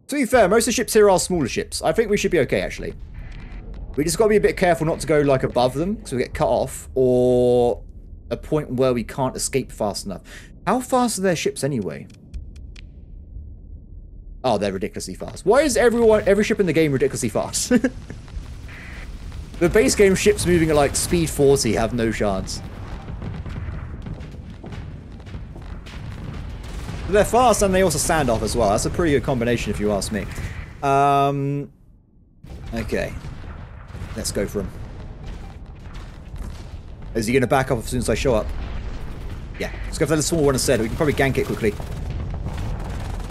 To be fair, most of the ships here are smaller ships. I think we should be okay, actually. We just got to be a bit careful not to go, like, above them, because we get cut off, or a point where we can't escape fast enough. How fast are their ships, anyway? Oh, they're ridiculously fast. Why is everyone, every ship in the game ridiculously fast? the base game ships moving at, like, speed 40 have no chance. They're fast and they also stand off as well. That's a pretty good combination if you ask me. Um, okay. Let's go for him. Is he going to back up as soon as I show up? Yeah. Let's go for the small one instead. We can probably gank it quickly.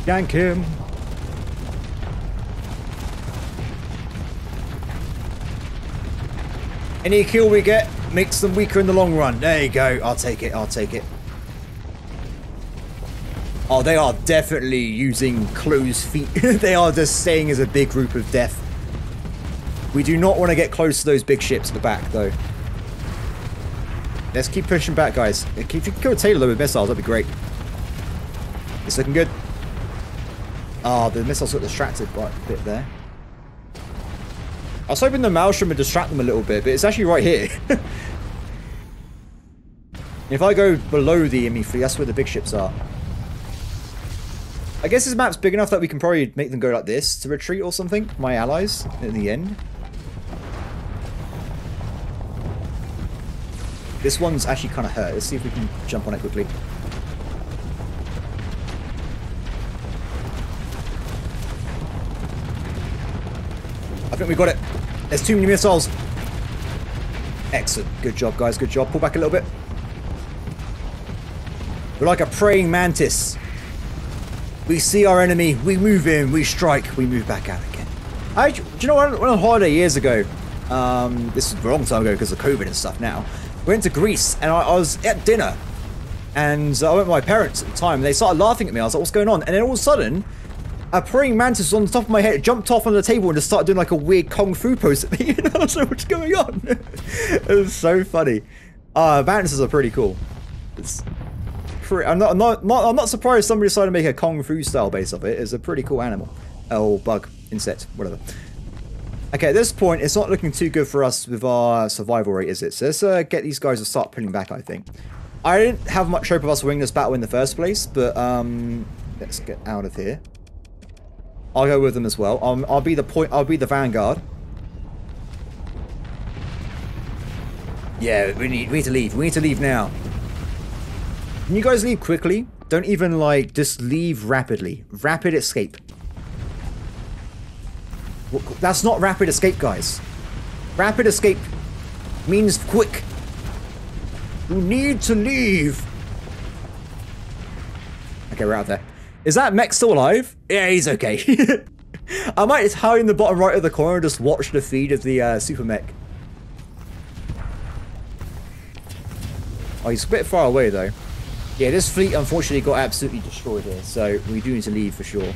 Gank him. Any kill we get makes them weaker in the long run. There you go. I'll take it. I'll take it. Oh, they are definitely using closed feet. they are just staying as a big group of death. We do not want to get close to those big ships at the back, though. Let's keep pushing back, guys. If you can kill Taylor though, with missiles, that'd be great. It's looking good. Ah, oh, the missiles got distracted by a bit there. I was hoping the Maelstrom would distract them a little bit, but it's actually right here. if I go below the enemy fleet, that's where the big ships are. I guess this map's big enough that we can probably make them go like this to retreat or something. My allies, in the end. This one's actually kind of hurt. Let's see if we can jump on it quickly. I think we got it. There's too many missiles. Excellent. Good job, guys. Good job. Pull back a little bit. We're like a praying mantis. We see our enemy, we move in, we strike, we move back out again. I, do you know, what? on a holiday years ago, um, this is a long time ago because of COVID and stuff now, went to Greece and I, I was at dinner and I went with my parents at the time and they started laughing at me. I was like, what's going on? And then all of a sudden, a praying mantis on the top of my head jumped off on the table and just started doing like a weird kung fu pose at me. and I was like, what's going on? it was so funny. Uh, mantises are pretty cool. It's I'm not, I'm not, I'm not surprised somebody decided to make a Kung Fu style base of it. It's a pretty cool animal. Oh, bug, insect, whatever. Okay, at this point, it's not looking too good for us with our survival rate, is it? So let's uh, get these guys to start pulling back, I think. I didn't have much hope of us winning this battle in the first place, but um, let's get out of here. I'll go with them as well. Um, I'll be the point. I'll be the vanguard. Yeah, we need we need to leave. We need to leave now. Can you guys leave quickly? Don't even, like, just leave rapidly. Rapid escape. That's not rapid escape, guys. Rapid escape means quick. You need to leave. Okay, we're out of there. Is that mech still alive? Yeah, he's okay. I might just hide in the bottom right of the corner and just watch the feed of the uh, super mech. Oh, he's a bit far away, though. Yeah, this fleet unfortunately got absolutely destroyed here, so we do need to leave for sure.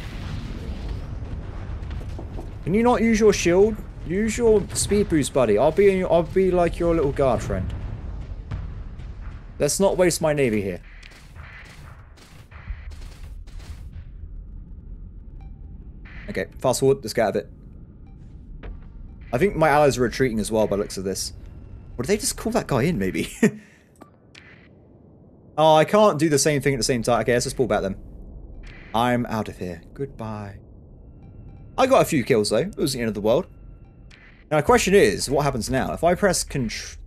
Can you not use your shield? Use your speed boost, buddy. I'll be I'll be like your little guard friend. Let's not waste my navy here. Okay, fast forward. Let's get out of it. I think my allies are retreating as well by looks of this. What did they just call that guy in, maybe? oh, I can't do the same thing at the same time. Okay, let's just pull back then. I'm out of here. Goodbye. I got a few kills, though. It was the end of the world. Now, the question is, what happens now? If I press caps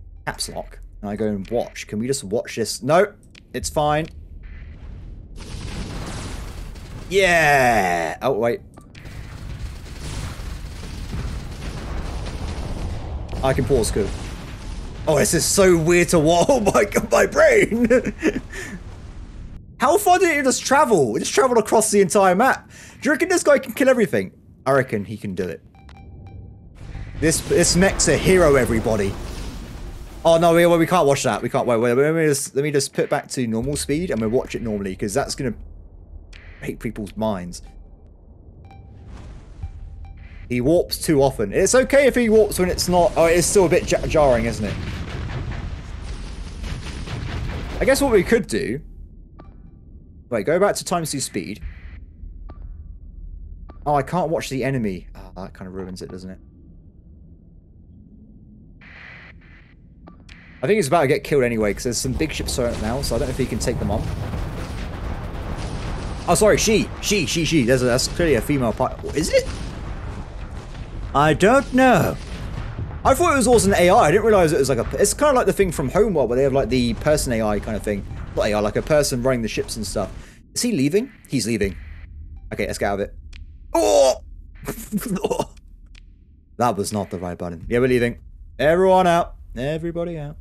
lock and I go and watch, can we just watch this? No, it's fine. Yeah! Oh, wait. I can pause, good. Oh, this is so weird to watch. Oh my god, my brain! How far did it just travel? It just traveled across the entire map. Do you reckon this guy can kill everything? I reckon he can do it. This this mech's a hero, everybody. Oh no, we, well, we can't watch that. We can't. Wait, wait, let me just let me just put back to normal speed and we'll watch it normally because that's gonna break people's minds. He warps too often. It's okay if he warps when it's not... Oh, it's still a bit jarring, isn't it? I guess what we could do... Wait, go back to times two speed. Oh, I can't watch the enemy. Oh, that kind of ruins it, doesn't it? I think he's about to get killed anyway, because there's some big ships around now, so I don't know if he can take them on. Oh, sorry, she. She, she, she. There's a, that's clearly a female part. Is it? I don't know. I thought it was also an AI. I didn't realize it was like a. It's kind of like the thing from Homeworld where they have like the person AI kind of thing. Not AI, like a person running the ships and stuff. Is he leaving? He's leaving. Okay, let's get out of it. Oh! that was not the right button. Yeah, we're leaving. Everyone out. Everybody out.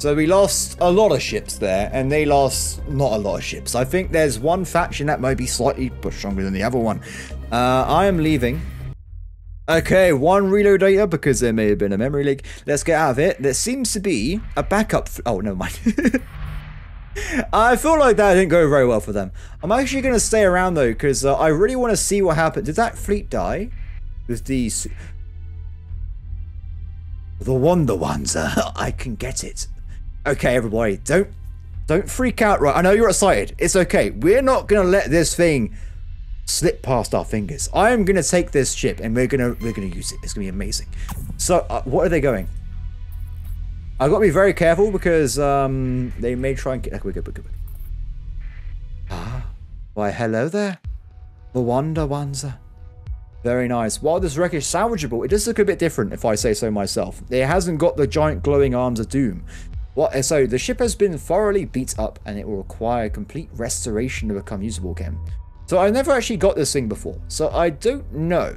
So we lost a lot of ships there, and they lost not a lot of ships. I think there's one faction that might be slightly stronger than the other one. Uh, I am leaving. Okay, one reload data because there may have been a memory leak. Let's get out of it. There seems to be a backup. oh, never mind. I feel like that didn't go very well for them. I'm actually going to stay around though because uh, I really want to see what happened. Did that fleet die? With these... The Wonder Ones. I can get it. Okay, everybody, don't don't freak out, right? I know you're excited. It's okay. We're not gonna let this thing slip past our fingers. I am gonna take this ship and we're gonna we're gonna use it. It's gonna be amazing. So, uh, what are they going? I've got to be very careful because um, they may try and get. Okay, we're we're. Ah, why, hello there, the Wonder Wanzer. Very nice. While this wreck is salvageable, it does look a bit different, if I say so myself. It hasn't got the giant glowing arms of doom. What, so the ship has been thoroughly beat up and it will require complete restoration to become usable again. So I never actually got this thing before, so I don't know.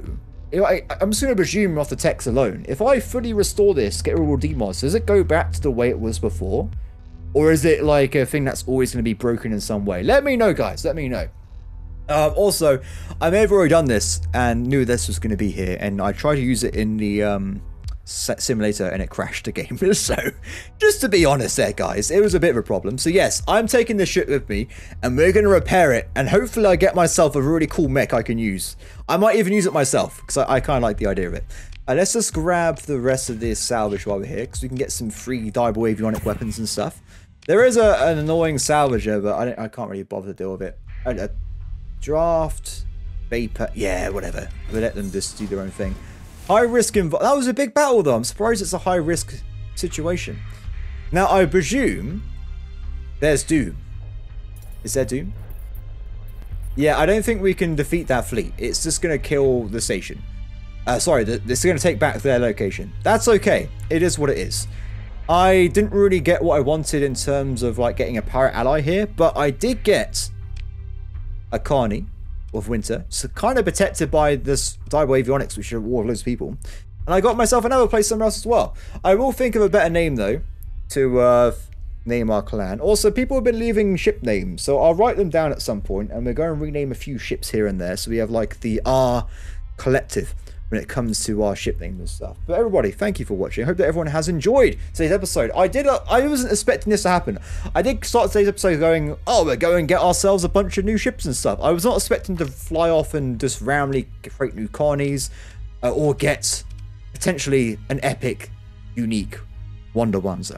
I, am just going to presume off the text alone. If I fully restore this, get rid of all demods, does it go back to the way it was before? Or is it like a thing that's always going to be broken in some way? Let me know, guys. Let me know. Um, also, I may have already done this and knew this was going to be here, and I tried to use it in the um, simulator and it crashed the game. so, just to be honest there, guys, it was a bit of a problem. So yes, I'm taking this ship with me and we're going to repair it and hopefully I get myself a really cool mech I can use. I might even use it myself because I, I kind of like the idea of it. Uh, let's just grab the rest of this salvage while we're here because we can get some free diable avionic weapons and stuff. There is a, an annoying salvager, but I, I can't really bother to deal with it. A draft, vapor, yeah, whatever. We let them just do their own thing. High risk involved. That was a big battle though. I'm surprised it's a high risk situation. Now I presume there's Doom. Is there Doom? Yeah, I don't think we can defeat that fleet. It's just going to kill the station. Uh, sorry, this is going to take back their location. That's okay. It is what it is. I didn't really get what I wanted in terms of like getting a pirate ally here, but I did get a Carney, of winter. So kind of protected by this Diable Avionics, which are war loads of people. And I got myself another place somewhere else as well. I will think of a better name though to uh, name our clan. Also, people have been leaving ship names, so I'll write them down at some point, and we're going to rename a few ships here and there. So we have like the R Collective when it comes to our ship names and stuff. But everybody, thank you for watching. I hope that everyone has enjoyed today's episode. I did. Uh, I wasn't expecting this to happen. I did start today's episode going, "Oh, we're going to get ourselves a bunch of new ships and stuff." I was not expecting to fly off and just randomly create new carnies uh, or get potentially an epic, unique Wonder Ones.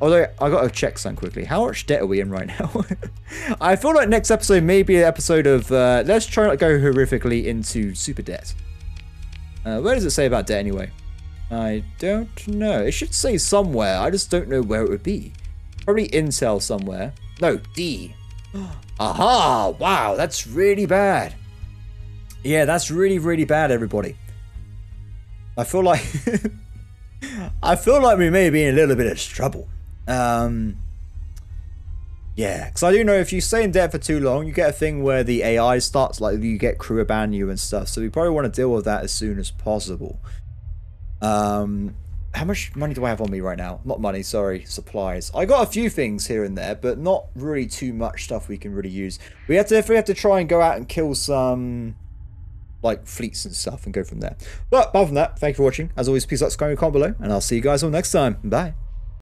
Although I gotta check something quickly. How much debt are we in right now? I feel like next episode may be an episode of uh, let's try not to go horrifically into super debt. Uh, where does it say about debt anyway? I don't know. It should say somewhere. I just don't know where it would be. Probably Intel somewhere. No, D. Aha! Wow, that's really bad. Yeah, that's really, really bad, everybody. I feel like I feel like we may be in a little bit of trouble. Um, yeah, because I do know if you stay in debt for too long, you get a thing where the AI starts, like you get crew abandon you and stuff. So we probably want to deal with that as soon as possible. Um, how much money do I have on me right now? Not money, sorry, supplies. I got a few things here and there, but not really too much stuff we can really use. We have to, if we have to try and go out and kill some like fleets and stuff and go from there. But apart from that, thank you for watching. As always, please like, subscribe, comment below, and I'll see you guys all next time. Bye.